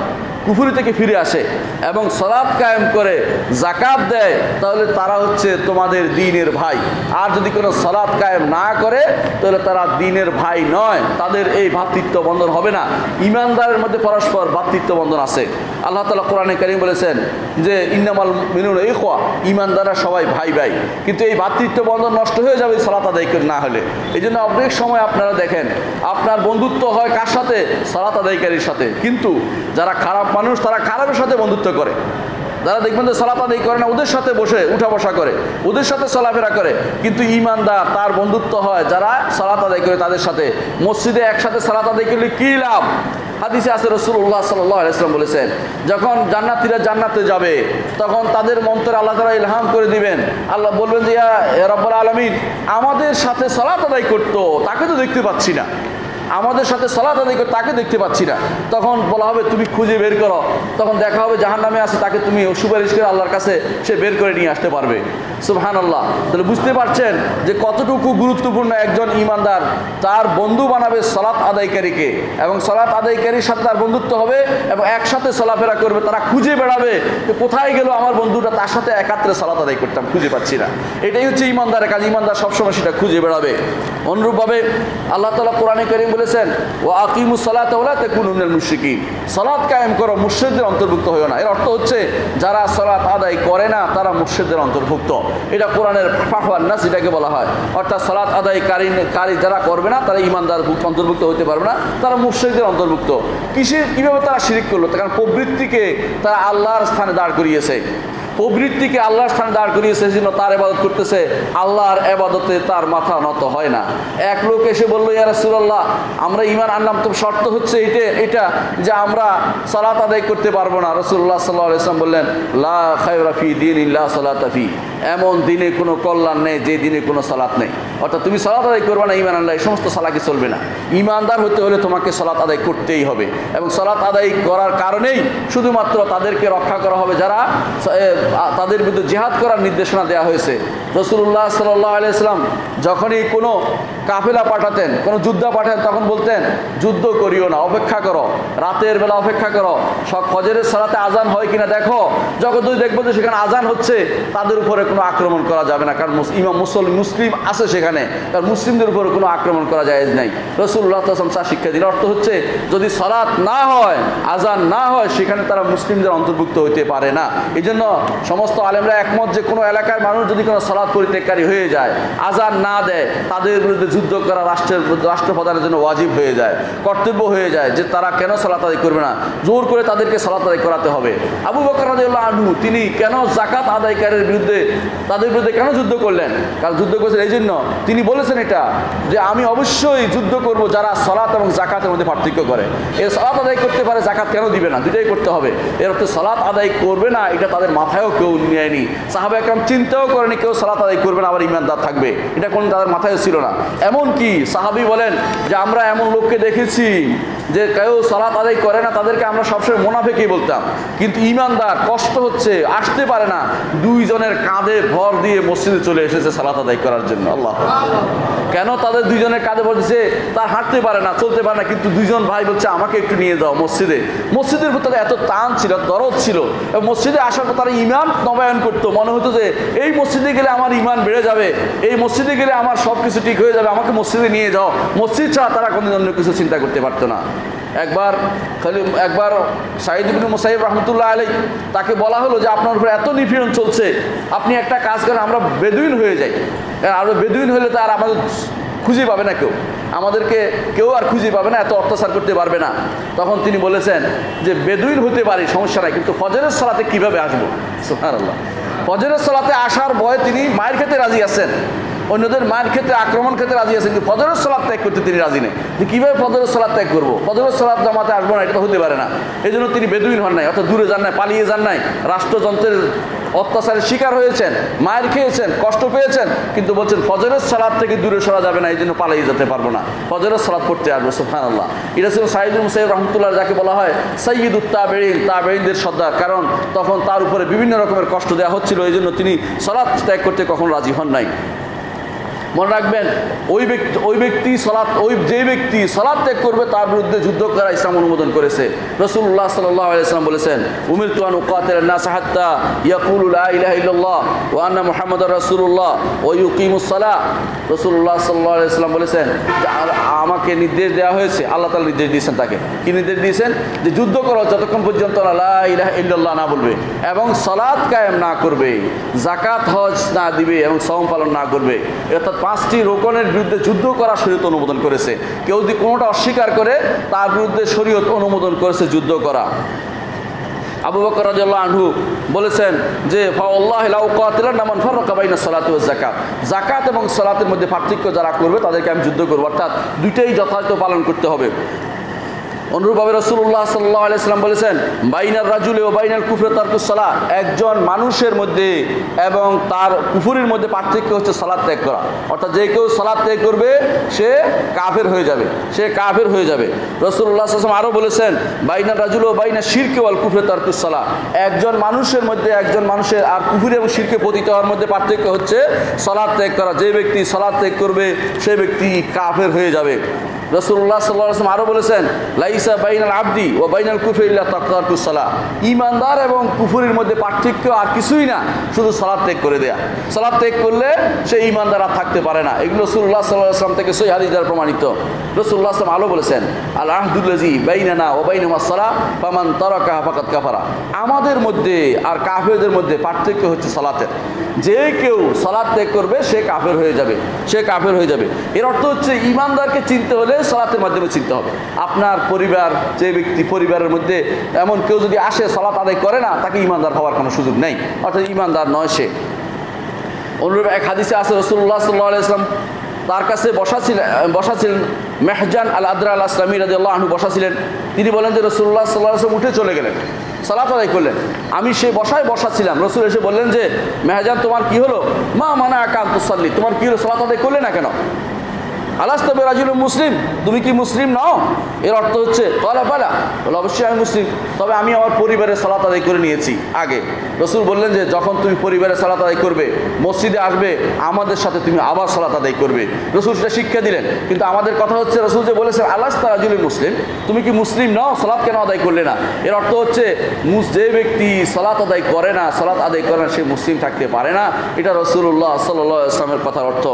Speaker 1: কুফুরি থেকে ফিরে আসে এবং সলাৎ কায়েম করে জাকাত দেয়, তাহলে তারা হচ্ছে তোমাদের দিনের ভাই। আর যদি কোনো সলাৎ কায়েম না করে, তাহলে তারা দিনের ভাই নয়। তাদের এই ভ্রাতৃত্ব বন্ধন হবে না। ইমানদারের মধ্যে পরস্পর ভ্রাতৃত্ব বন্ধন আছে। আল্লাহ তালা কোরআনে কারিম বলেছেন যে, ইন্নামাল মিনুল এই খোয়া ইমানদাররা সবাই ভাই ভাই। কিন্তু এই ভ্রাতৃত্ব বন্ধন নষ্ট হয়ে যাবে সলাত আদায় করে না হলে। এই জন্য অনেক সময় আপনারা দেখেন, আপনার বন্ধুত্ব হয় কার সাথে? সলাত আদায়কারীর সাথে। কিন্তু যারা খারাপ মানুষ, তারা খারাপের সাথে বন্ধুত্ব করে। যারা দেখবেন যে সলাত আদায় করে না, ওদের সাথে বসে উঠা বসা করে, ওদের সাথে চলাফেরা করে। কিন্তু ইমানদার, তার বন্ধুত্ব হয় যারা সলাত আদায় করে তাদের সাথে। মসজিদে একসাথে সলাত আদায় করলে কী লাভ? হাদিসে আছে রসুল্লাহ সাল্লাম বলেছেন, যখন জান্নাতিরা জান্নাতে যাবে, তখন তাদের মন্ত্রে আল্লাহ তালা ইলহাম করে দিবেন। আল্লাহ বলবেন যে, ইয়া রব্বুল আলমিন, আমাদের সাথে সলাত আদায় করতো, তাকে তো দেখতে পাচ্ছি না। আমাদের সাথে সলাত আদায় করে তাকে দেখতে পাচ্ছি না। তখন বলা হবে, তুমি খুঁজে বের করো। তখন দেখা হবে জাহান নামে আছে, তাকে তুমি সুপারিশ করে আল্লাহর কাছে সে বের করে নিয়ে আসতে পারবে। সুবহান আল্লাহ তাহলে বুঝতে পারছেন যে কতটুকু গুরুত্বপূর্ণ একজন ইমানদার তার বন্ধু বানাবে সলাৎ আদায়কারীকে এবং সলাৎ আদায়কারীর সাথে তার বন্ধুত্ব হবে এবং একসাথে চলাফেরা করবে, তারা খুঁজে বেড়াবে যে কোথায় গেল আমার বন্ধুটা, তার সাথে একাত্রে সলাৎ আদায় করতাম, খুঁজে পাচ্ছি না। এটাই হচ্ছে ইমানদারের কাজ ইমানদার সবসময় সেটা খুঁজে বেড়াবে। অনুরূপভাবে আল্লাহ তালা কোরআনে করিম বলেছেন ও আকিমু সালাত ওলাতে কুনুনের মুশিকি সলাৎ কায়েম করো, মুর্শিদদের অন্তর্ভুক্ত হয়েও না। এর অর্থ হচ্ছে, যারা সলাৎ আদায় করে না, তারা মুর্শিদদের অন্তর্ভুক্ত। এটা কোরআনের ফাফার নাস এটাকে বলা হয়। অর্থাৎ সলাৎ আদায় কারী কারী যারা করবে না, তারা ইমানদার অন্তর্ভুক্ত হতে পারবে না, তারা মুর্শিদদের অন্তর্ভুক্ত। কিসের কীভাবে তারা শিরিক করল? কারণ প্রবৃত্তিকে তারা আল্লাহর স্থানে দাঁড় করিয়েছে। প্রবৃত্তিকে আল্লাহর স্থানে দাঁড় করিয়েছে জন্য তার এবাদত করতেছে, আল্লাহর এবাদতে তার মাথা নত হয় না। এক লোক এসে বলল, ইয়া রাসূলুল্লাহ, আমরা ইমান আনলাম, তো শর্ত হচ্ছে এটা এটা যে আমরা সালাত আদায় করতে পারব না। রসুল্লাহ সাল্লাহ ইসলাম বললেন, লা দিন ইল্লা সালাতা ফি। এমন দিনে কোনো কল্যাণ নেই, যে দিনে কোনো সালাত নেই। অর্থাৎ তুমি সালাত আদায় করবে না ইমান আল্লাহ এই সমস্ত সালাকে চলবে না। ইমানদার হতে হলে তোমাকে সালাত আদায় করতেই হবে। এবং সালাত আদায় করার কারণেই শুধুমাত্র তাদেরকে রক্ষা করা হবে যারা তাদের বিরুদ্ধে জেহাদ করার নির্দেশনা দেওয়া হয়েছে। রসুল্লাহ সাল্লাহ আলাইসলাম যখনই কোনো কাফেলা পাঠাতেন, কোনো যুদ্ধ পাঠাতেন, তখন বলতেন, যুদ্ধ করিও না, অপেক্ষা করো, রাতের বেলা অপেক্ষা করো, সব ফজরের সালাতে আজান হয় কিনা দেখো। যখন তুমি দেখব যে সেখানে আজান হচ্ছে, তাদের উপরে কোনো আক্রমণ করা যাবে না, কারণ ইমাম মুসল মুসলিম আছে সেখানে, কারণ মুসলিমদের উপরে কোনো আক্রমণ করা যায় নাই। রসুল্লাহ তাসম চা শিক্ষা দিল অর্থ হচ্ছে, যদি সালাত না হয় আজান না হয়, সেখানে তারা মুসলিমদের অন্তর্ভুক্ত হইতে পারে না। এই জন্য সমস্ত আলেমরা একমত যে কোনো এলাকার মানুষ যদি কোনো সালাদ পরিত্যাগকারী হয়ে যায় আজান না দেয়, তাদের বিরুদ্ধে যুদ্ধ করা রাষ্ট্রের রাষ্ট্রপ্রধানের জন্য ওয়াজিব হয়ে যায়, কর্তব্য হয়ে যায় যে তারা কেন সালাত আদায় করবে না। জোর করে তাদেরকে সালাত আদায় করাতে হবে। আবু বকর আনহু, তিনি কেন জাকাত আদায়কারীর বিরুদ্ধে, তাদের বিরুদ্ধে কেন যুদ্ধ করলেন? কারণ যুদ্ধ করেছেন এই জন্য তিনি বলেছেন এটা, যে আমি অবশ্যই যুদ্ধ করব যারা সলাত এবং জাকাতের মধ্যে পার্থক্য করে। এ সলাত আদায় করতে পারে জাকাত কেন দিবে না? দুটাই করতে হবে। এর অর্থে সলাত আদায় করবে না, এটা তাদের মাথায়ও কেউ নেয়নি। সাহাবা একরাম চিন্তাও করেনি কেউ সালাত আদায় করবে না, আবার ইমানদার থাকবে। এটা কোনো তাদের মাথায় ছিল না। এমন কি সাহাবি বলেন যে আমরা এমন লোককে দেখেছি যে কেউ সালাত আদায় করে না, তাদেরকে আমরা সবসময় মোনাফেকেই বলতাম। কিন্তু ইমানদার কষ্ট হচ্ছে, আসতে পারে না। দুইজনের কাঁধে ভর দিয়ে মসজিদে চলে এসেছে সালাত আদায় করার জন্য। আল্লাহ। কেন তাদের দুইজনের কাঁধে ভর দিচ্ছে তার হাঁটতে পারে না, চলতে পারে না, কিন্তু দুইজন ভাই বলছে, আমাকে একটু নিয়ে যাও মসজিদে। মসজিদের ভিতরে এত টান ছিল, দরদ ছিল। মসজিদে আসার পর তারা ইমান নবায়ন করতো। মনে হতো যে, এই মসজিদে গেলে আমার ইমান বেড়ে যাবে। এই মসজিদে গেলে আমার সব কিছু ঠিক হয়ে যাবে। আমাকে মসজিদে নিয়ে যাও। মসজিদ ছাড়া তারা কোনো অন্য কিছু চিন্তা করতে পারতো না। একবার খালি একবার সাইদ ইবিন মুসাইব রহমতুল্লাহ আলী তাকে বলা হলো যে আপনার উপরে এত নিপীড়ন চলছে, আপনি একটা কাজ করেন, আমরা বেদুইন হয়ে যাই। আমরা বেদুইন হলে তো আর আমাদের খুঁজে পাবে না কেউ। আমাদেরকে কেউ আর খুঁজে পাবে না, এত অত্যাচার করতে পারবে না। তখন তিনি বলেছেন যে বেদুইন হতে পারি, সমস্যা নাই, কিন্তু ফজরের সালাতে কীভাবে আসব? সুহার আল্লাহ ফজরের সালাতে আসার ভয়ে তিনি মায়ের খেতে রাজি আছেন। অন্যদের মায়ের ক্ষেত্রে, আক্রমণ ক্ষেত্রে রাজি আছেন কিন্তু ফজরের সালাদ ত্যাগ করতে তিনি রাজি নেই। কীভাবে ফজরের সালাদ ত্যাগ করব? ফজরের সালাদ জামাতে আসব না, এটা হতে পারে না। এই জন্য তিনি বেদুইন হন নাই, অর্থাৎ দূরে যান নাই, পালিয়ে যান নাই। রাষ্ট্রযন্ত্রের অত্যাচারের শিকার হয়েছেন, মায়ের খেয়েছেন, কষ্ট পেয়েছেন, কিন্তু বলছেন ফজরের সালাদ থেকে দূরে সরা যাবে না এই জন্য পালিয়ে যেতে পারব না। ফজরের সালাদ পড়তে আসব সুফান আল্লাহ এটা ছিল সাইদুল মুসাইব রহমতুল্লাহ, যাকে বলা হয় সৈয়দ তা বেরিনদের সর্দার। কারণ তখন তার উপরে বিভিন্ন রকমের কষ্ট দেওয়া হচ্ছিল এই জন্য তিনি সালাদ ত্যাগ করতে কখন রাজি হন নাই। মনে রাখবেন, ওই ব্যক্তি ওই ব্যক্তি সলাৎ ওই যে ব্যক্তি সলাৎ ত্যাগ করবে, তার বিরুদ্ধে যুদ্ধ করা ইসলাম অনুমোদন করেছে। রসুল্লাহ সাল্লাহ আলাইসলাম বলেছেন উমির তুয়ান উকাতের না সাহাত্তা ইয়াকুল ইলাহ ইল্লাল্লাহ ওয়ান্না মোহাম্মদ রসুল্লাহ ও ইউকিমুসাল্লাহ রসুল্লাহ সাল্লাহ আলাইসলাম বলেছেন আমাকে নির্দেশ দেওয়া হয়েছে, আল্লাহ তালা নির্দেশ দিয়েছেন তাকে। কি নির্দেশ দিয়েছেন? যে যুদ্ধ করো, যতক্ষণ পর্যন্ত লা ইলাহ ইল্লাল্লাহ না বলবে, এবং সলাৎ কায়েম না করবে জাকাত হজ না দিবে, এবং সম পালন না করবে। অর্থাৎ পাঁচটি রোকনের বিরুদ্ধে যুদ্ধ করা শরীয়ত অনুমোদন করেছে। কেউ যদি কোনোটা অস্বীকার করে, তার বিরুদ্ধে শরীয়ত অনুমোদন করেছে যুদ্ধ করা। আবু বকর আনহু বলেছেন যে নামান ফাররাকা বাইনা সালাতি যাকাত। যাকাত এবং সালাতের মধ্যে পার্থক্য যারা করবে, তাদেরকে আমি যুদ্ধ করব। অর্থাৎ দুইটাই যথাযথ পালন করতে হবে। অনুরূপভাবে রসুল্লাহ সাল্লাহ আলাইসাল্লাম বলেছেন, বাইনার রাজুলে ও বাইনার কুফরে তারকুসলা একজন মানুষের মধ্যে এবং তার কুফুরির মধ্যে পার্থক্য হচ্ছে সালাদ ত্যাগ করা। অর্থাৎ যে কেউ সালাদ ত্যাগ করবে, সে কাফের হয়ে যাবে, সে কাফের হয়ে যাবে। রসুল্লাহ আসলাম আরও বলেছেন, বাইনার রাজুল ও বাইনা শিরকে ওয়াল কুফরে তারকুসলা একজন মানুষের মধ্যে একজন মানুষের আর কুফুরি এবং শিরকে পতিত হওয়ার মধ্যে পার্থক্য হচ্ছে সালাদ ত্যাগ করা। যে ব্যক্তি সালাদ ত্যাগ করবে, সে ব্যক্তি কাফের হয়ে যাবে। রসুল্লাহ সাল্লাম আরও বলেছেন লাইসা বাইনাল আব্দি ও বাইনাল ইমানদার এবং কুফুরির মধ্যে পার্থক্য আর কিছুই না, শুধু ত্যাগ করে দেয়া। ত্যাগ করলে সে ইমানদার আর থাকতে পারে না। এগুলো রসুল্লাহ থেকে সই প্রমাণিত। রসুল্লাহ আসলাম আলো বলেছেন আল আহদুল্লাজি বাইনানা ও পামান কাফারা। আমাদের মধ্যে আর কাফেরদের মধ্যে পার্থক্য হচ্ছে সালাতের। যে কেউ সালাদ ত্যাগ করবে, সে কাফের হয়ে যাবে। সে কাফের হয়ে যাবে। এর অর্থ হচ্ছে ইমানদারকে চিনতে হলে সলাতের মাধ্যমে চিনতে হবে। আপনার পরিবার যে ব্যক্তি পরিবারের মধ্যে এমন কেউ যদি আসে, সলাত আদায় করে না, তাকে ইমানদার হওয়ার কোনো সুযোগ নেই। অর্থাৎ ইমানদার নয় সে। অনুরূপ এক হাদিসে আছে রসুল্লাহ সাল্লাহ আলাইসলাম তার কাছে বসা ছিলেন বসা ছিলেন মেহজান আল আদরা আল আসলামী রাজি আল্লাহ আহনু বসা ছিলেন তিনি বলেন যে রসুল্লাহ সাল্লাহ আসলাম উঠে চলে গেলেন, সালাত আদায় করলেন। আমি সে বসায় বসা ছিলাম রসুল এসে বললেন যে, মেহজান, তোমার কি হলো? মা মানা আকান্তসাল্লি তোমার কি হলো? সালাত আদায় করলে না কেন? আলাস তবে রাজুল মুসলিম, তুমি কি মুসলিম নাও? এর অর্থ হচ্ছে, বলা বলা। বলে, অবশ্যই আমি মুসলিম। তবে আমি আমার পরিবারের সালাত আদায় করে নিয়েছি আগে। রসুল বললেন যে, যখন তুমি পরিবারের সালাত আদায় করবে, মসজিদে আসবে, আমাদের সাথে তুমি আবার সালাত আদায় করবে। রসুল সেটা শিক্ষা দিলেন। কিন্তু আমাদের কথা হচ্ছে, রসুল যে বলেছেন আলাস তারাজুল মুসলিম, তুমি কি মুসলিম নাও? সালাত কেন আদায় করলে না? এর অর্থ হচ্ছে যে ব্যক্তি সালাত আদায় করে না, সালাত আদায় করে না, সে মুসলিম থাকতে পারে না। এটা রসুল্লাহ সাল্লাহ ইসলামের কথার অর্থ।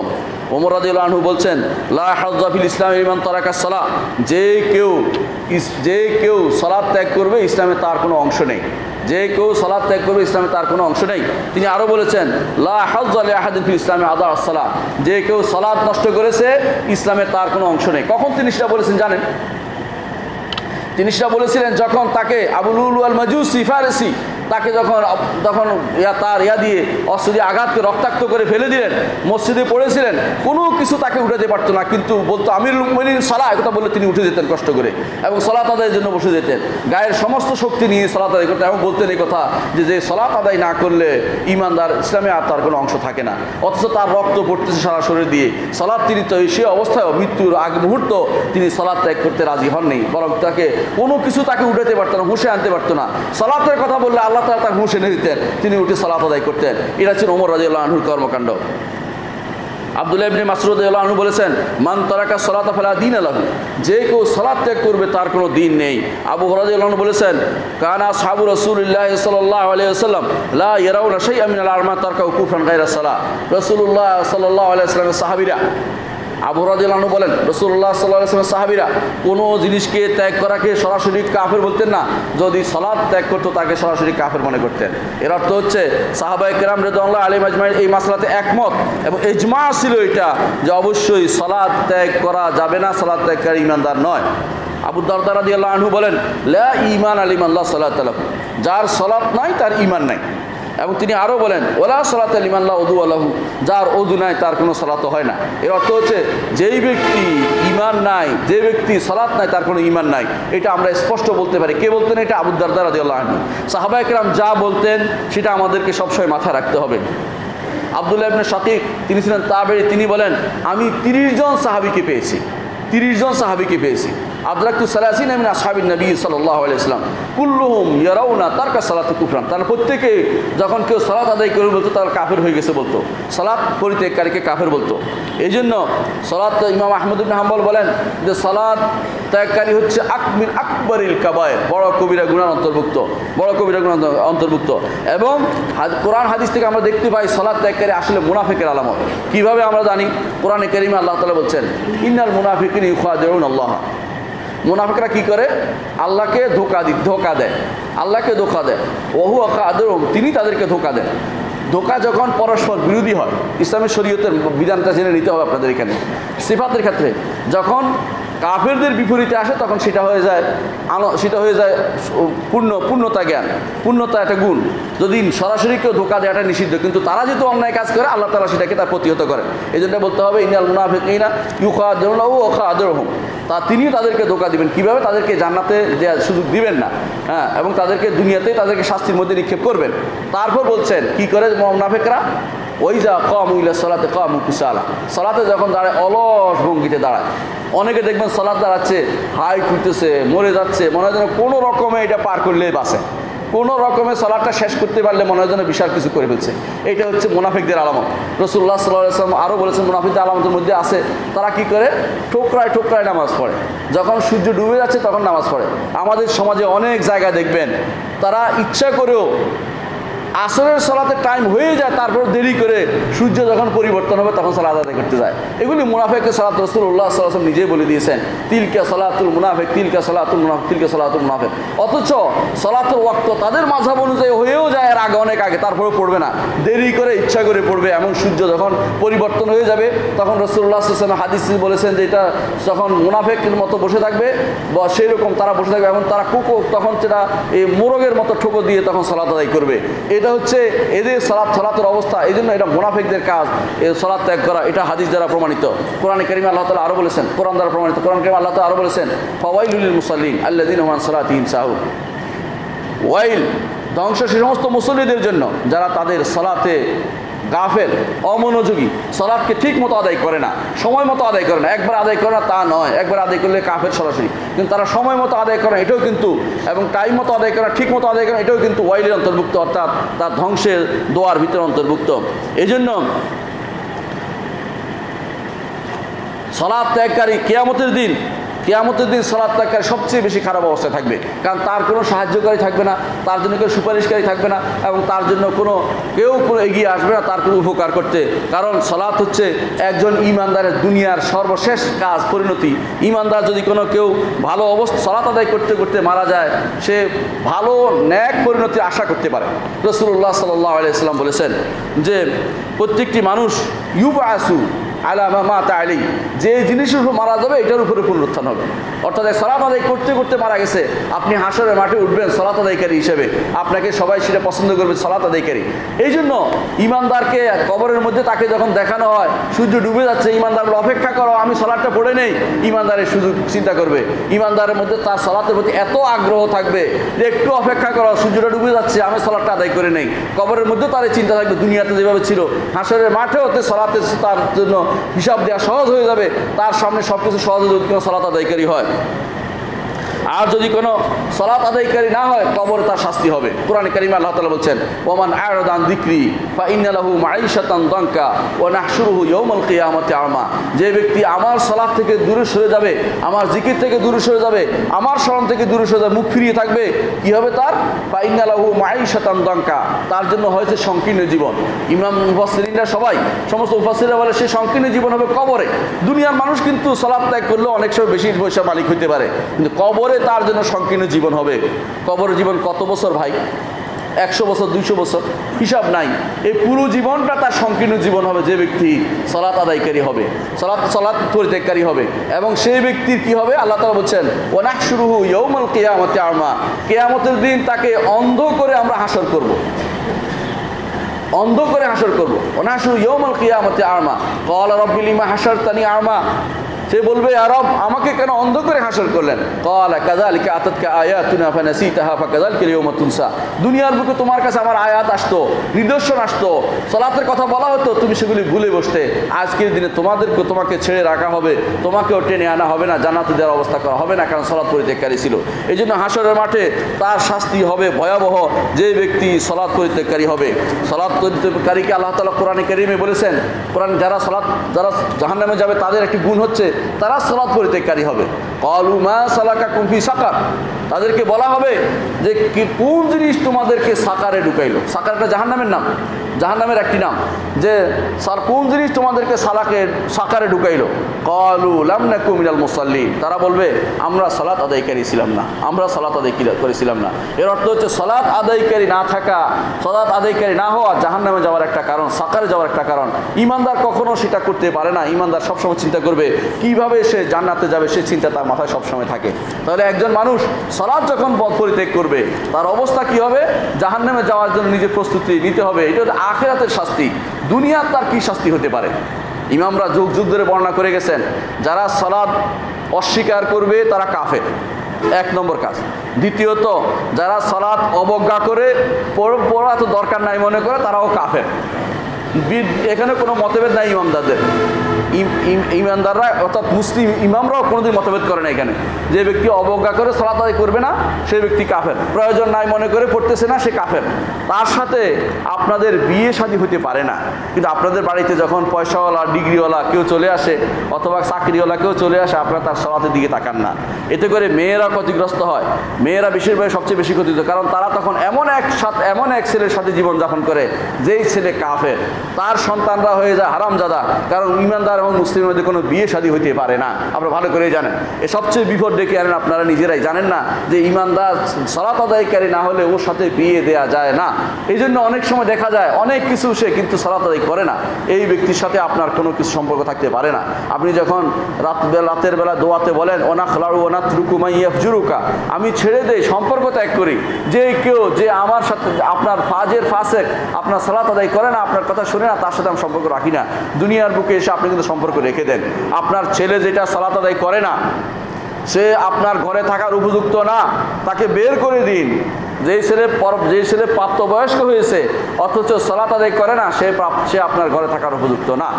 Speaker 1: ওমর রাজিউল আনহু বলছেন লা হাজাফিল ইসলাম ইমান তরাকা সালা যে কেউ যে কেউ সলাদ ত্যাগ করবে, ইসলামে তার কোনো অংশ নেই। যে কেউ সলাদ ত্যাগ করবে, ইসলামে তার কোনো অংশ নেই। তিনি আরও বলেছেন, লা হাজাল আহাদিন ফিল ইসলামে আদা আসসালাম যে কেউ সলাদ নষ্ট করেছে, ইসলামে তার কোনো অংশ নেই। কখন তিনি সেটা বলেছেন জানেন? তিনি সেটা বলেছিলেন যখন তাকে আবুলুল আল মাজুসি ফারেসি তাকে যখন, তখন ইয়া তার ইয়া দিয়ে অস্ত্র দিয়ে আঘাতকে রক্তাক্ত করে ফেলে দিলেন, মসজিদে পড়েছিলেন, কোনো কিছু তাকে উঠাতে পারতো না। কিন্তু বলতো আমির মিন সালা কথা বলে তিনি উঠে যেতেন কষ্ট করে এবং সলাত আদায়ের জন্য বসে যেতেন। গায়ের সমস্ত শক্তি নিয়ে সলাত আদায় করতেন এবং বলতেন এই কথা যে যে সলাত আদায় না করলে ইমানদার ইসলামে আর তার কোনো অংশ থাকে না। অথচ তার রক্ত পড়তেছে সারা শরীর দিয়ে। সলাদ তিনি তো সে অবস্থায় মৃত্যুর আগ মুহূর্ত তিনি সলাদ ত্যাগ করতে রাজি হননি, বরং তাকে কোনো কিছু তাকে উঠাতে পারতো না হুঁশে আনতে পারতো না। সলাতের কথা বললে আল্লাহ তালা তাকে হুঁশ এনে দিতেন, তিনি উঠে সালাত আদায় করতেন। এটা ছিল ওমর রাজিউল্লাহ আনহুর কর্মকাণ্ড। আবদুল্লাহ ইবনে মাসরুদ আনহু বলেছেন, মান তারাকা সলাত ফালা দিন আলাহু যে কেউ সলাত ত্যাগ করবে, তার কোনো দিন নেই। আবু হরাজ হরাদিউল্লাহ বলেছেন, কানা সাহাবু রসুল্লাহ সাল্লাল্লাহু আলাইহি ওয়াসাল্লাম, লা ইয়ারাউনা শাইআ মিনাল আরমা তারকা কুফরান গায়রা সালাহ রাসূলুল্লাহ সাল্লাল্লাহু আলাইহি ওয়াসাল্লামের সাহাবীরা আবু রাজু বলেন রসুল্লাহ সাল্লাহ সাহাবিরা কোনো জিনিসকে ত্যাগ করাকে সরাসরি কাফের বলতেন না। যদি সলাদ ত্যাগ করতো, তাকে সরাসরি কাফের মনে করতেন। এর অর্থ হচ্ছে সাহাবাই কেরাম রেদুল্লাহ আলী মাজমাই এই মাসলাতে একমত এবং এজমা ছিল এটা যে অবশ্যই সলাদ ত্যাগ করা যাবে না সলাদ ত্যাগকারী ইমানদার নয়। আবু দারদার আদি আল্লাহ আনহু বলেন, লা ইমান আলিম আল্লাহ সাল্লাহ তালাম যার সলাৎ নাই, তার ইমান নাই। এবং তিনি আরও বলেন, ওলা সালাত আলিমাল্লাহ অদু আল্লাহু যার অদু নাই, তার কোনো সালাত হয় না। এর অর্থ হচ্ছে, যেই ব্যক্তি ইমান নাই, যে ব্যক্তি সালাত নাই, তার কোনো ইমান নাই। এটা আমরা স্পষ্ট বলতে পারি। কে বলতেন এটা? আবুদ্দারদার আদি আল্লাহ সাহাবা একরাম যা বলতেন, সেটা আমাদেরকে সবসময় মাথায় রাখতে হবে। আবদুল্লাহ ইবনে শাকিক তিনি ছিলেন তাবেরি, তিনি বলেন, আমি তিরিশ জন সাহাবিকে পেয়েছি। তিরিশ জন সাহাবিকে পেয়েছি। আদরাক্তু সালাসিন আমিন আসহাবিন নবী সাল্লাহ আলাইসলাম কুল্লুহুম ইয়ারাউনা তার কা সালাতে কুফরান। তার প্রত্যেকে যখন কেউ সালাত আদায় করে বলতো, তার কাফের হয়ে গেছে বলতো। সালাত পরিত্যাগকারীকে কাফের বলতো। এই জন্য সালাত ইমাম আহমদ হাম্বল বলেন যে, সালাত ত্যাগকারী হচ্ছে আকমিন আকবরিল কাবায় বড় কবিরা গুণার অন্তর্ভুক্ত, বড় কবিরা গুণার অন্তর্ভুক্ত। এবং কোরআন হাদিস থেকে আমরা দেখতে পাই সলাৎ ত্যাগকারী আসলে মুনাফিকের আলামত। কীভাবে আমরা জানি? কোরআনে কারিমে আল্লাহ তালা বলছেন, ইন্নাল আল্লাহ। মুনাফিকরা কি করে? আল্লাহকে ধোকা দি ধোকা দেয়। আল্লাহকে ধোকা দেয়। ওহু আদর তিনি তাদেরকে ধোকা দেন। ধোকা যখন পরস্পর বিরোধী হয় ইসলামের শরীয়তের বিধানটা জেনে নিতে হবে আপনাদের এখানে। সিফাতের ক্ষেত্রে, যখন কাফেরদের বিপরীতে আসে, তখন সেটা হয়ে যায় সেটা হয়ে যায় পূর্ণ পূর্ণতা জ্ঞান। পূর্ণতা একটা গুণ। যদি সরাসরি কেউ ধোকা দেওয়াটা নিষিদ্ধ, কিন্তু তারা যেহেতু অন্যায় কাজ করে, আল্লাহ তালা সেটাকে তার প্রতিহত করে। এই জন্য বলতে হবে ইনাল মুনাফিকিনা ইউখা দেউলাউ ওখা আদরহম তা তিনিও তাদেরকে ধোকা দিবেন। কীভাবে? তাদেরকে জান্নাতে সুযোগ দিবেন না। হ্যাঁ এবং তাদেরকে দুনিয়াতে তাদেরকে শাস্তির মধ্যে নিক্ষেপ করবেন। তারপর বলছেন, কি করে মুনাফিকরা? ওই যা কম উইলা সলাতে কম কুসালা। সলাতে যখন দাঁড়ায়, অলস ভঙ্গিতে দাঁড়ায়। অনেকে দেখবেন সলাদ দাঁড়াচ্ছে, হাই তুলতেছে, মরে যাচ্ছে, মনে হয় যেন কোনো রকমে এটা পার করলেই বাসে কোনো রকমে সলাদটা শেষ করতে পারলে মনে হয় যেন বিশাল কিছু করে ফেলছে। এটা হচ্ছে মুনাফিকদের আলামত। রসুল্লাহ সাল্লাম আরও বলেছেন, মুনাফিকদের আলামতের মধ্যে আছে, তারা কি করে? ঠোকরায় ঠোকরায় নামাজ পড়ে। যখন সূর্য ডুবে যাচ্ছে, তখন নামাজ পড়ে। আমাদের সমাজে অনেক জায়গায় দেখবেন, তারা ইচ্ছা করেও আসরের সলাতে টাইম হয়ে যায়, তারপর দেরি করে সূর্য যখন পরিবর্তন হবে, তখন সালাদ আদায় করতে যায়। এগুলি মুনাফেকের সালাত রসুল্লাহ সাল্লাম নিজেই বলে দিয়েছেন, তিলকা সলাতুল মুনাফেক, তিলকা সলাতুল মুনাফেক, তিলকা সলাতুল মুনাফেক। অথচ সলাতুল ওয়াক্ত তাদের মাঝাব অনুযায়ী হয়েও যায়, এর আগে অনেক আগে তারপরে পড়বে না। দেরি করে ইচ্ছা করে পড়বে, এমন সূর্য যখন পরিবর্তন হয়ে যাবে, তখন রসুল্লাহ সাল্লাম হাদিস বলেছেন যে এটা যখন মুনাফেকের মতো বসে থাকবে, বা সেই রকম তারা বসে থাকবে, এবং তারা কুকো তখন সেটা, এই মোরগের মতো ঠোকো দিয়ে তখন সলাত আদায় করবে। এটা হচ্ছে এদের সলাৎ সলাতের অবস্থা এই জন্য এটা মোনাফেকদের কাজ এর সলাৎ ত্যাগ করা, এটা হাদিস দ্বারা প্রমাণিত। কোরআন করিম আল্লাহ তালা আরও বলেছেন, কোরআন দ্বারা প্রমাণিত, কোরআন করিম আল্লাহ তালা আরও বলেছেন, ফওয়াইলুল মুসাল্লিন আল্লাদিন ওমান সলাতিন সাহু। ওয়াইল ধ্বংস সে সমস্ত মুসল্লিদের জন্য, যারা তাদের সলাতে গাফেল, অমনোযোগী সলাদকে ঠিক মতো আদায় করে না, সময় মতো আদায় করে না। একবার আদায় করে না, তা নয়। একবার আদায় করলে কাফের সরাসরি। কিন্তু তারা সময় মতো আদায় করে এটাও কিন্তু, এবং টাইম মতো আদায় করে ঠিক মতো আদায় করে এটাও কিন্তু ওয়াইলের অন্তর্ভুক্ত, অর্থাৎ তার ধ্বংসের দোয়ার ভিতরে অন্তর্ভুক্ত। এই জন্য সলাদ ত্যাগকারী কেয়ামতের দিন কেয়ামতের দিন সলাদ ত্যাগকারী সবচেয়ে বেশি খারাপ অবস্থায় থাকবে। কারণ তার কোনো সাহায্যকারী থাকবে না, তার জন্য কেউ সুপারিশকারী থাকবে না এবং তার জন্য কোনো, কেউ কোনো এগিয়ে আসবে না তার কোনো উপকার করতে। কারণ সলাৎ হচ্ছে একজন ইমানদারের দুনিয়ার সর্বশেষ কাজ, পরিণতি। ইমানদার যদি কোনো কেউ ভালো অবস্থা সলাৎ আদায় করতে করতে মারা যায়, সে ভালো, ন্যাক পরিণতির আশা করতে পারে। রসুল্লাহ সাল্লাহ আলাইসাল্লাম বলেছেন যে, প্রত্যেকটি মানুষ ইউবা আসু আলামা যে জিনিসের উপর মারা যাবে, এটার উপরে পুনরুত্থান হবে। অর্থাৎ সলাত আদায় করতে করতে মারা গেছে, আপনি হাসরের মাঠে উঠবেন সলাত আদায়কারী হিসেবে। আপনাকে সবাই সেটা পছন্দ করবে, সলাত আদায়কারী। এই জন্য ইমানদারকে কবরের মধ্যে তাকে যখন দেখানো হয়, সূর্য ডুবে যাচ্ছে, ইমানদার অপেক্ষা করো, আমি সলাটটা পড়ে নেই। ইমানদারের শুধু চিন্তা করবে। ইমানদারের মধ্যে তার সলাতের প্রতি এত আগ্রহ থাকবে যে, একটু অপেক্ষা করো, সূর্যটা ডুবে যাচ্ছে, আমি সলাটটা আদায় করে নেই। কবরের মধ্যে তার চিন্তা থাকবে, দুনিয়াতে যেভাবে ছিল। হাসরের মাঠেও হতে সলাতে তার জন্য হিসাব দেওয়া সহজ হয়ে যাবে তার সামনে সব কিছু সহজ কিন্তু সলাত আদায়কারী হয়। আর যদি কোনো সলাত আদায়কারী না হয়, কবর তার শাস্তি হবে। কোরআন কারিমা আল্লাহ তালা বলছেন, ওমান আয়রদান দিক্রি ফা ইন্নালাহু মাইশাতান দঙ্কা ও নাহসুরুহু ইয়ৌমল কিয়ামতে আমা। যে ব্যক্তি আমার সলাৎ থেকে দূরে সরে যাবে, আমার জিকির থেকে দূরে সরে যাবে, আমার স্মরণ থেকে দূরে সরে যাবে, মুখ ফিরিয়ে থাকবে, কি হবে তার? ফা ইন্নালাহু মাইশাতান দঙ্কা তার জন্য হয়েছে সংকীর্ণ জীবন। ইমাম মুফাসসিরিনরা সবাই, সমস্ত মুফাসসিররা বলে, সে সংকীর্ণ জীবন হবে কবরে। দুনিয়ার মানুষ কিন্তু সলাপ ত্যাগ করলে অনেক সময় বেশি পয়সা মালিক হইতে পারে। কিন্তু কবরে তার জন্য সংকীর্ণ জীবন হবে। কবর জীবন কত বছর ভাই? একশো বছর, দুইশো বছর? হিসাব নাই। এই পুরো জীবনটা তার সংকীর্ণ জীবন হবে, যে ব্যক্তি সলাৎ আদায়কারী হবে, সলাৎ সলাৎ পরিত্যাগকারী হবে। এবং সেই ব্যক্তির কি হবে? আল্লাহ তালা বলছেন ওনাক শুরু ইয়ৌমাল কেয়ামতে আমা। কেয়ামতের দিন তাকে অন্ধ করে আমরা হাসর করব। অন্ধ করে হাসর করব। ওনাসু ইয়ৌমাল কিয়ামতে আরমা কল রব্বিলিমা হাসর তানি আরমা সে বলবে আরব আমাকে কেন অন্ধ করে হাসর করলেন? কল কাজালিকা আতাতকা আয়াতুনা ফানাসিতাহা ফাকাযালিকা ইয়াউমা তুনসা। দুনিয়ার বুকে তোমার কাছে আমার আয়াত আসতো, নিদর্শন আসতো। সলাতের কথা বলা হতো, তুমি সেগুলি ভুলে বসতে। আজকের দিনে তোমাদেরকে, তোমাকে ছেড়ে রাখা হবে। তোমাকেও টেনে আনা হবে না, জান্নাতে দেওয়ার অবস্থা করা হবে না, কারণ সলাৎ পরিত্যাগকারী ছিল। এই জন্য হাসরের মাঠে তার শাস্তি হবে ভয়াবহ, যে ব্যক্তি সলাৎ পরিত্যাগকারী হবে। সলাৎ পরিত্যাগকারীকে আল্লাহ তালা কোরআনে কারিমে বলেছেন, কোরআন যারা সলাৎ যারা জাহান্নামে যাবে, তাদের একটি গুণ হচ্ছে তারা সলাৎ পরিত্যাগকারী হবে। কলুমা সালাকা কুমফি সাকার। তাদেরকে বলা হবে যে কোন জিনিস তোমাদেরকে সাকারে ঢুকাইলো? সাকারটা জাহান্নামের নাম। জাহান্নামের একটি নাম, যে স্যার কোন জিনিস তোমাদেরকে সালাকে, সাকারে ঢুকাইলো? কলু লামনা কুমিনাল মুসাল্লি তারা বলবে, আমরা সালাত আদায়কারী ছিলাম না, আমরা সালাত আদায় করেছিলাম না। এর অর্থ হচ্ছে সালাত আদায়কারী না থাকা, সালাত আদায়কারী না হওয়া জাহান্নামে যাওয়ার একটা কারণ, সাকারে যাওয়ার একটা কারণ। ইমানদার কখনো সেটা করতে পারে না, ইমানদার সবসময় চিন্তা করবে, কীভাবে সে জান্নাতে যাবে, সে চিন্তা তার মাথায় সবসময় থাকে। তাহলে একজন মানুষ সালাদ যখন পথ পরিত্যাগ করবে, তার অবস্থা কি হবে? জাহান্নামে যাওয়ার জন্য নিজের প্রস্তুতি নিতে হবে, এটা আখেরাতের শাস্তি, দুনিয়ার তার কি শাস্তি হতে পারে? ইমামরা যুগ যুগ ধরে বর্ণনা করে গেছেন, যারা সলাদ অস্বীকার করবে তারা কাফের। এক নম্বর কাজ। দ্বিতীয়ত, যারা সলাৎ অবজ্ঞা করে পড়া তো দরকার নাই মনে করে, তারাও কাফের। এখানে কোনো মতভেদ নাই ইমামদারদের। ইম- ইম- ইমানদাররা, অর্থাৎ মুসলিম ইমামরাও কোনোদিন মতভেদ করে না এখানে। যে ব্যক্তি অবজ্ঞা করে সলাত আদায় করবে না, সেই ব্যক্তি কাফের। প্রয়োজন নাই মনে করে পড়তেছে না, সে কাফের। তার সাথে আপনাদের বিয়ে শাদী হতে পারে না। কিন্তু আপনাদের বাড়িতে যখন পয়সাওয়ালা, ডিগ্রিওয়ালা কেউ চলে আসে, অথবা চাকরিওয়ালা কেউ চলে আসে, আপনারা তার সলাতের দিকে তাকান না। এতে করে মেয়েরা ক্ষতিগ্রস্ত হয়। মেয়েরা বেশিরভাগ সবচেয়ে বেশি ক্ষতিগ্রস্ত, কারণ তারা তখন এমন এক সাথে এমন এক ছেলের সাথে জীবনযাপন করে, যেই ছেলে কাফের। তার সন্তানরা হয়ে যায় হারামজাদা, কারণ ইমানদার এবং মুসলিমের মধ্যে কোনো বিয়ে শাদী হইতে পারে না। আপনারা ভালো করে জানেন। এ সবচেয়ে বিপদ ডেকে আনেন আপনারা নিজেরাই। জানেন না যে ইমানদার সলাত আদায়কারী না হলে ওর সাথে বিয়ে দেয়া যায় না। এই জন্য অনেক সময় দেখা যায়, অনেক কিছু সে কিন্তু সলাত আদায় করে না। এই ব্যক্তির সাথে আপনার কোনো কিছু সম্পর্ক থাকতে পারে না। আপনি যখন রাত রাতের বেলা দোয়াতে বলেন ওনা খলাড়ু ওনা ত্রুকুমাইয়াফ জুরুকা আমি ছেড়ে দেই, সম্পর্ক ত্যাগ করি। যে কেউ, যে আমার সাথে, আপনার ফাজের ফাসেক, আপনার সালাত আদায় করে না, আপনার কথা শুনে না, তার সাথে আমি সম্পর্ক রাখি না। দুনিয়ার বুকে এসে আপনি কিন্তু সম্পর্ক রেখে দেন। আপনার ছেলে যেটা সালাত আদায় করে না, সে আপনার ঘরে থাকার উপযুক্ত না, তাকে বের করে দিন। যেই ছেলে যেই ছেলে প্রাপ্তবয়স্ক হয়েছে, অথচ সালাত আদায় করে না, সে সে আপনার ঘরে থাকার উপযুক্ত না।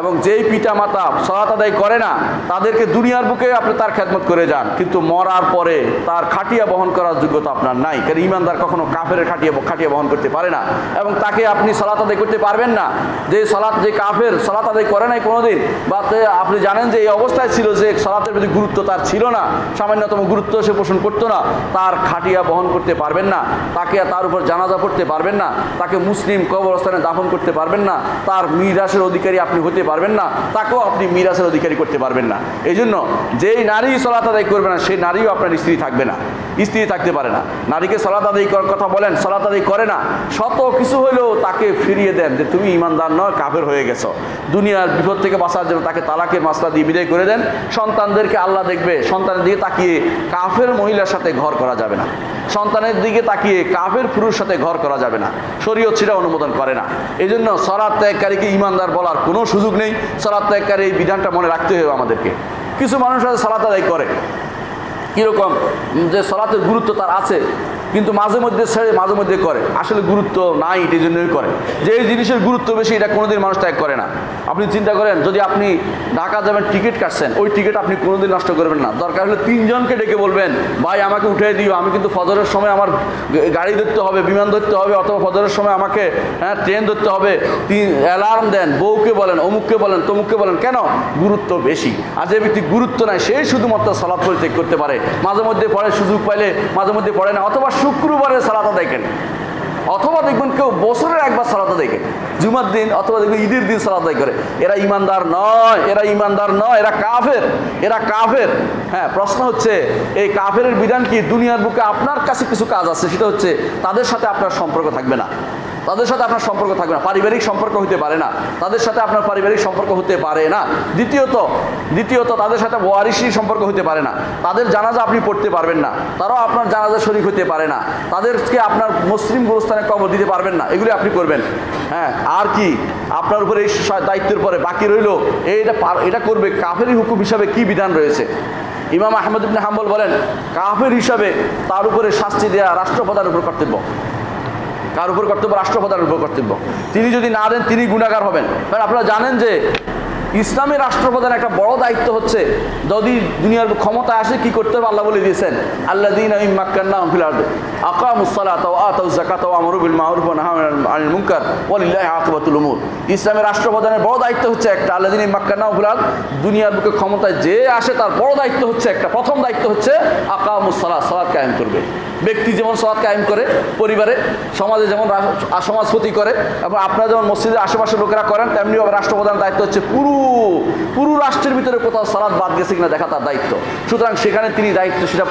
Speaker 1: এবং যেই পিতা মাতা সলাত আদায় করে না, তাদেরকে দুনিয়ার বুকে আপনি তার খেদমত করে যান। কিন্তু মরার পরে তার খাটিয়া বহন করার যোগ্যতা আপনার নাই। কারণ ইমানদার কখনো কাফের খাটিয়া খাটিয়া বহন করতে পারে না। এবং তাকে আপনি সলাত আদায় করতে পারবেন না। যে সলাত, যে কাফের সলাত আদায় করে নাই কোনোদিন, বা আপনি জানেন যে এই অবস্থায় ছিল যে সলাতের প্রতি গুরুত্ব তার ছিল না, সামান্যতম গুরুত্ব সে পোষণ করতো না, তার খাটিয়া বহন করতে পারবেন না, তাকে তার উপর জানাজা পড়তে পারবেন না, তাকে মুসলিম কবরস্থানে দাফন করতে পারবেন না, তার মিরাসের অধিকারী আপনি হতে পারবেন না, তাকেও আপনি মিরাসের অধিকারী করতে পারবেন না। এই জন্য যেই নারী সলাত আদায় করবে না, সেই নারীও আপনার স্ত্রী থাকবে না, স্ত্রী থাকতে পারে না। নারীকে সলাত আদায় করার কথা বলেন, সলাত আদায় করে না, শত কিছু হলেও তাকে ফিরিয়ে দেন যে তুমি ইমানদার নয়, কাফের হয়ে গেছো। দুনিয়ার বিপদ থেকে বাঁচার জন্য তাকে তালাকের মাসলা দিয়ে বিদায় করে দেন। সন্তানদেরকে আল্লাহ দেখবে, সন্তানের দিকে তাকিয়ে কাফের মহিলার সাথে ঘর করা যাবে না। সন্তানের দিকে তাকিয়ে কাফের পুরুষ সাথে ঘর করা যাবে না। শরীয়ত সেটা অনুমোদন করে না। এই জন্য সরাত ত্যাগকারীকে ইমানদার বলার কোনো সুযোগ নেই সালাদ ত্যাগকারী এই বিধানটা মনে রাখতে হবে আমাদেরকে। কিছু মানুষ আছে সালাত আদায় করে। কীরকম? যে সলাতের গুরুত্ব তার আছে। কিন্তু মাঝে মধ্যে ছেড়ে মাঝে মধ্যে করে। আসলে গুরুত্ব নাই এই জন্যই করে। যে এই জিনিসের গুরুত্ব বেশি, এটা কোনোদিন মানুষ ত্যাগ করে না। আপনি চিন্তা করেন, যদি আপনি ঢাকা যাবেন, টিকিট কাটছেন, ওই টিকিট আপনি কোনোদিন নষ্ট করবেন না। দরকার হলে তিনজনকে ডেকে বলবেন, ভাই, আমাকে উঠিয়ে দিও, আমি কিন্তু ফজরের সময় আমার গাড়ি ধরতে হবে, বিমান ধরতে হবে, অথবা ফজরের সময় আমাকে হ্যাঁ ট্রেন ধরতে হবে। তিন, অ্যালার্ম দেন, বউকে বলেন, অমুককে বলেন, তমুককে বলেন, কেন? গুরুত্ব বেশি। আর যে ব্যক্তি গুরুত্ব নাই সেই শুধুমাত্র সালাদ পরিত্যাগ করতে পারে। মাঝে মধ্যে পড়ে সুযোগ পাইলে মাঝে মধ্যে পড়ে না, অথবা শুক্রবারে সালাদা দেখেন অথবা দেখবেন কেউ বছরের একবার সালাদা করে। জুমার দিন অথবা দেখবেন ঈদের দিন সালাদাই করে। এরা ইমানদার নয়, এরা ইমানদার নয়, এরা কাফের এরা কাফের। হ্যাঁ প্রশ্ন হচ্ছে, এই কাফের বিধান কি? দুনিয়ার বুকে আপনার কাছে কিছু কাজ আছে, সেটা হচ্ছে তাদের সাথে আপনার সম্পর্ক থাকবে না। তাদের সাথে আপনার সম্পর্ক থাকবে না। পারিবারিক সম্পর্ক হতে পারে না। তাদের সাথে আপনার পারিবারিক সম্পর্ক হতে পারে না। দ্বিতীয়ত দ্বিতীয়ত তাদের সাথে ওয়ারিসি সম্পর্ক হতে পারে না। তাদের জানাজা আপনি পড়তে পারবেন না। তারাও আপনার জানাজা শরীর হতে পারে না। তাদেরকে আপনার মুসলিম গুরুস্থানে কবর দিতে পারবেন না। এগুলি আপনি করবেন। হ্যাঁ আর কি? আপনার উপরে এই দায়িত্বের পরে বাকি রইল পার- এটা করবে কাফেরি হুকুম হিসাবে কি বিধান রয়েছে? ইমাম আহমদ হাম্বল বলেন, কাফের হিসাবে তার উপরে শাস্তি দেওয়া রাষ্ট্রপ্রধানের উপর কর্তব্য। কার উপর কর্তব্য? রাষ্ট্রপ্রধানের উপর কর্তব্য। তিনি যদি না দেন, তিনি গুণাগার হবেন। কারণ আপনারা জানেন যে, ইসলামী রাষ্ট্রপ্রধান একটা বড় দায়িত্ব হচ্ছে, যদি দুনিয়ার ক্ষমতা আসে, কি করতে হবে? আল্লাহ বলে দিয়েছেন আল্লাহ দিন আমি মাক্কান্না ফিলার্দে আকা মুসালাত আতাউ জাকাত আমরুবিল মাহরুফ আনিল মুনকার ওয়ালিল্লাহি আকিবাতুল উমুর। ইসলামের রাষ্ট্রপ্রধানের বড় দায়িত্ব হচ্ছে একটা আল্লাহ দিন মাক্কান্না ফিলার্দ দুনিয়ার বুকে ক্ষমতায় যে আসে, তার বড় দায়িত্ব হচ্ছে একটা। প্রথম দায়িত্ব হচ্ছে আকা মুসালাত সালাত কায়েম করবে। ব্যক্তি যেমন সলাৎ কায়েম করে, পরিবারে, সমাজে যেমন সমাজপতি করে, এবং আপনারা যেমন মসজিদের আশেপাশের লোকেরা করেন তেমনিভাবে রাষ্ট্রপ্রধানের দায়িত্ব হচ্ছে পুরো পুরো রাষ্ট্রের ভিতরে কোথাও সালাদ বাদ গেছে কিনা দেখা তার দায়িত্ব। সুতরাং সেখানে তিনি দায়িত্ব সেটা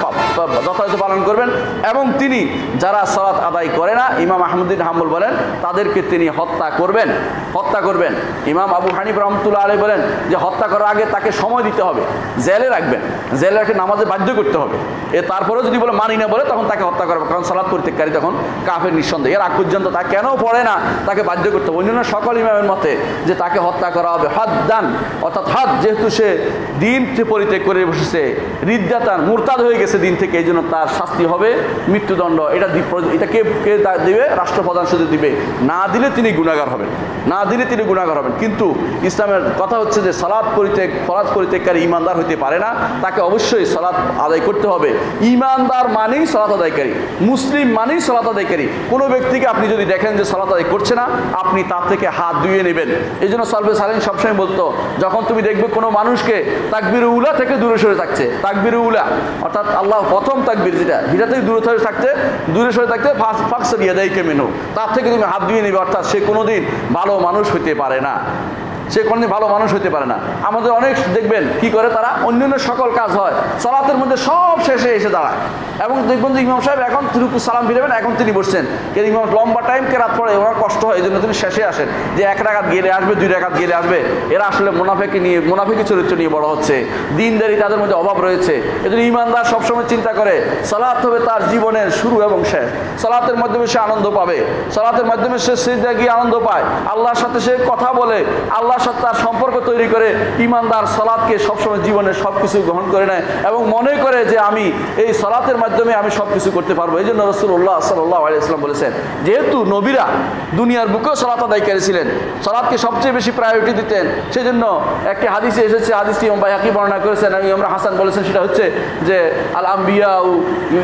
Speaker 1: যথাযথ পালন করবেন, এবং তিনি যারা সালাত আদায় করে না, ইমাম আহমুদ্দিন হাম্বুল বলেন, তাদেরকে তিনি হত্যা করবেন হত্যা করবেন। ইমাম আবু হানিফ রহমতুল্লাহ আলী বলেন যে হত্যা করার আগে তাকে সময় দিতে হবে, জেলে রাখবেন, জেলে রেখে নামাজে বাধ্য করতে হবে। এ তারপরেও যদি বলে মানি না বলে, তখন তাকে হত্যা করবে, কারণ সালাদ পরিত্যাগকারী তখন কাফের নিঃসন্দেহ। এর আগ পর্যন্ত তা কেন পড়ে না? তাকে বাধ্য করতে হবে। অন্যান্য সকল ইমামের মতে যে তাকে হত্যা করা হবে হাত দান অর্থাৎ হাত যেহেতু সে দিন পরিত্যাগ করে বসেছে, রিদ্দাতান, মুরতাদ হয়ে গেছে দিন থেকে এই জন্য তার শাস্তি হবে, মৃত্যুদণ্ড। এটা এটা কে কে দিবে? রাষ্ট্রপ্রধান শুধু দিবে। না দিলে তিনি গুণাগার হবেন। না দিলে তিনি গুণাগার হবেন। কিন্তু ইসলামের কথা হচ্ছে যে সালাদ পরিত্যাগ, সলাদ পরিত্যাগকারী ইমানদার হইতে পারে না। তাকে অবশ্যই সলাদ আদায় করতে হবে। ইমানদার মানেই সলাত আদায়কারী। মুসলিম মানেই সলাত আদায়কারী। কোনো ব্যক্তিকে আপনি যদি দেখেন যে সলাত আদায় করছে না, আপনি তার থেকে হাত ধুয়ে নেবেন। এই জন্য সালবে সালিন সবসময় বলতো, যখন তুমি দেখবে কোনো মানুষকে তাকবির উলা থেকে দূরে সরে থাকছে, তাকবির উলা অর্থাৎ আল্লাহ প্রথম তাকবির যেটা যেটা থেকে দূরে সরে থাকতে দূরে সরে থাকতে ফাঁকসে দিয়ে দেয় কেমেনু তার থেকে তুমি হাত ধুয়ে নেবে, অর্থাৎ সে কোনোদিন ভালো মানুষ হতে পারে না। সে কোনোদিন ভালো মানুষ হতে পারে না। আমাদের অনেক দেখবেন কি করে তারা? অন্যান্য সকল কাজ হয়। সলাতের মধ্যে সব শেষে এসে দাঁড়ায়। এবং দেখবেন যে ইমাম সাহেব এখন তিরুকু সালাম ফিরাবেন, এখন তিনি বসছেন। কে ইমাম লম্বা টাইম কে রাত পরে ওনার কষ্ট হয় এই জন্য তিনি শেষে আসেন। যে এক রাখাত গেলে আসবে, দুই রাখাত গেলে আসবে। এরা আসলে মুনাফেকে নিয়ে, মুনাফেকি চরিত্র নিয়ে বড় হচ্ছে। দিনদারি তাদের মধ্যে অভাব রয়েছে। এজন্য ইমানদার সবসময় চিন্তা করে সলাৎ হবে তার জীবনের শুরু এবং শেষ। সলাতের মাধ্যমে সে আনন্দ পাবে। সলাতের মাধ্যমে সে সিজদা গিয়ে আনন্দ পায়। আল্লাহর সাথে সে কথা বলে। আল্লাহর সাথে তার সম্পর্ক তৈরি করে ইমানদার সলাৎকে সবসময় জীবনে সব কিছু গ্রহণ করে নেয় এবং মনে করে যে আমি এই সলাতের মাধ্যমে আমি সব কিছু করতে পারব। এই জন্য রসুল্লাহ সাল্লাহ আলিয়াল্লাম বলেছেন, যেহেতু নবীরা দুনিয়ার বুকেও সলাত আদায়কারী ছিলেন সলাৎকে সবচেয়ে বেশি প্রায়োরিটি দিতেন সেই জন্য একটি হাদিসে এসেছে, হাদিসটি বাইহাকি বর্ণনা করেছেন, এবং আমরা হাসান বলেছেন, সেটা হচ্ছে যে আল আম্বিয়া ও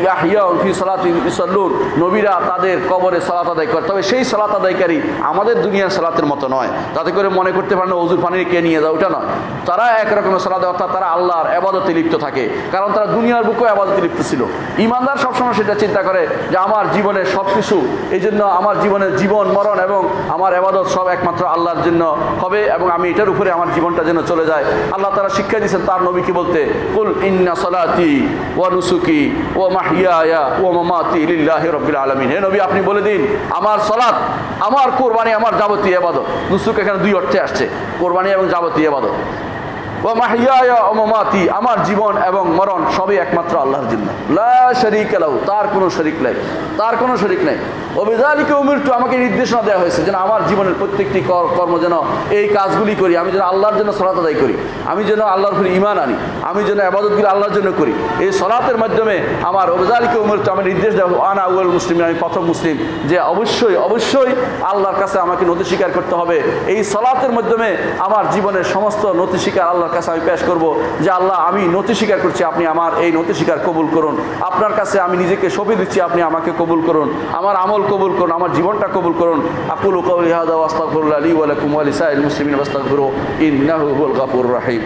Speaker 1: ইয়াহিয়া ফি সলাত ইসল্লুন নবীরা তাদের কবরে সলাত আদায় করে। তবে সেই সলাত আদায়কারী আমাদের দুনিয়ার সলাতের মতো নয়। তাতে করে মনে করতে পারেন অজুর পানি কে নিয়ে যায় ওটা নয়। তারা একরকমের সলাত অর্থাৎ তারা আল্লাহর আবাদতে লিপ্ত থাকে। কারণ তারা দুনিয়ার বুকেও আবাদতে লিপ্ত ছিল। ইমানদার সবসময় সেটা চিন্তা করে যে আমার জীবনের সব কিছু এই জন্য আমার জীবনের জীবন, মরণ এবং আমার আবাদত সব একমাত্র আল্লাহর জন্য হবে এবং আমি এটার উপরে আমার জীবনটা যেন চলে যায়। আল্লাহ তারা শিক্ষা দিয়েছেন তার নবীকে বলতে, কুল ইন্না সলাতি ওয়া নুসুকি ও মাহিয়া ও মামাতি লিল্লাহি রব্বিল আলামিন। হে নবী, আপনি বলে দিন, আমার সলাত, আমার কোরবানি, আমার যাবতীয় আবাদত নুসুক এখানে দুই অর্থে আসছে। কোরবানি এবং যাবতীয় আবাদত মামাতি আমার জীবন এবং মরণ সবই একমাত্র আল্লাহর জন্য। শরিক তার কোনো শরিক নাই, তার কোনো শরিক নাই। ও বেদালিকে উমিরটু আমাকে নির্দেশনা দেওয়া হয়েছে যেন আমার জীবনের প্রত্যেকটি কর- কর্ম যেন এই কাজগুলি করি, আমি যেন আল্লাহর জন্য সলাত আদায় করি, আমি যেন আল্লাহর উপর ইমান আনি, আমি যেন আবাদতগুলি আল্লাহর জন্য করি। এই সলাতের মাধ্যমে আমার ওবেদালিকে উমিরটু আমার নির্দেশ দেওয়া আনা আউয়াল মুসলিম আমি প্রথম মুসলিম, যে অবশ্যই অবশ্যই আল্লাহর কাছে আমাকে নথি স্বীকার করতে হবে। এই সলাতের মাধ্যমে আমার জীবনের সমস্ত নথি স্বীকার আল্লাহর কাছে আমি পেশ করব যে আল্লাহ, আমি নথি স্বীকার করছি, আপনি আমার এই নথি স্বীকার কবুল করুন। আপনার কাছে আমি নিজেকে সঁপে দিচ্ছি, আপনি আমাকে কবুল করুন। আমার আমল কবুল করুন, আমার জীবনটা কবুল করুন। আকুল কৌলি হাদা ওয়াস্তাগফিরুল্লাহ আলী ওয়া লাকুম ওয়া মুসলিম ইন্নাহুল গাফুর রাহিম।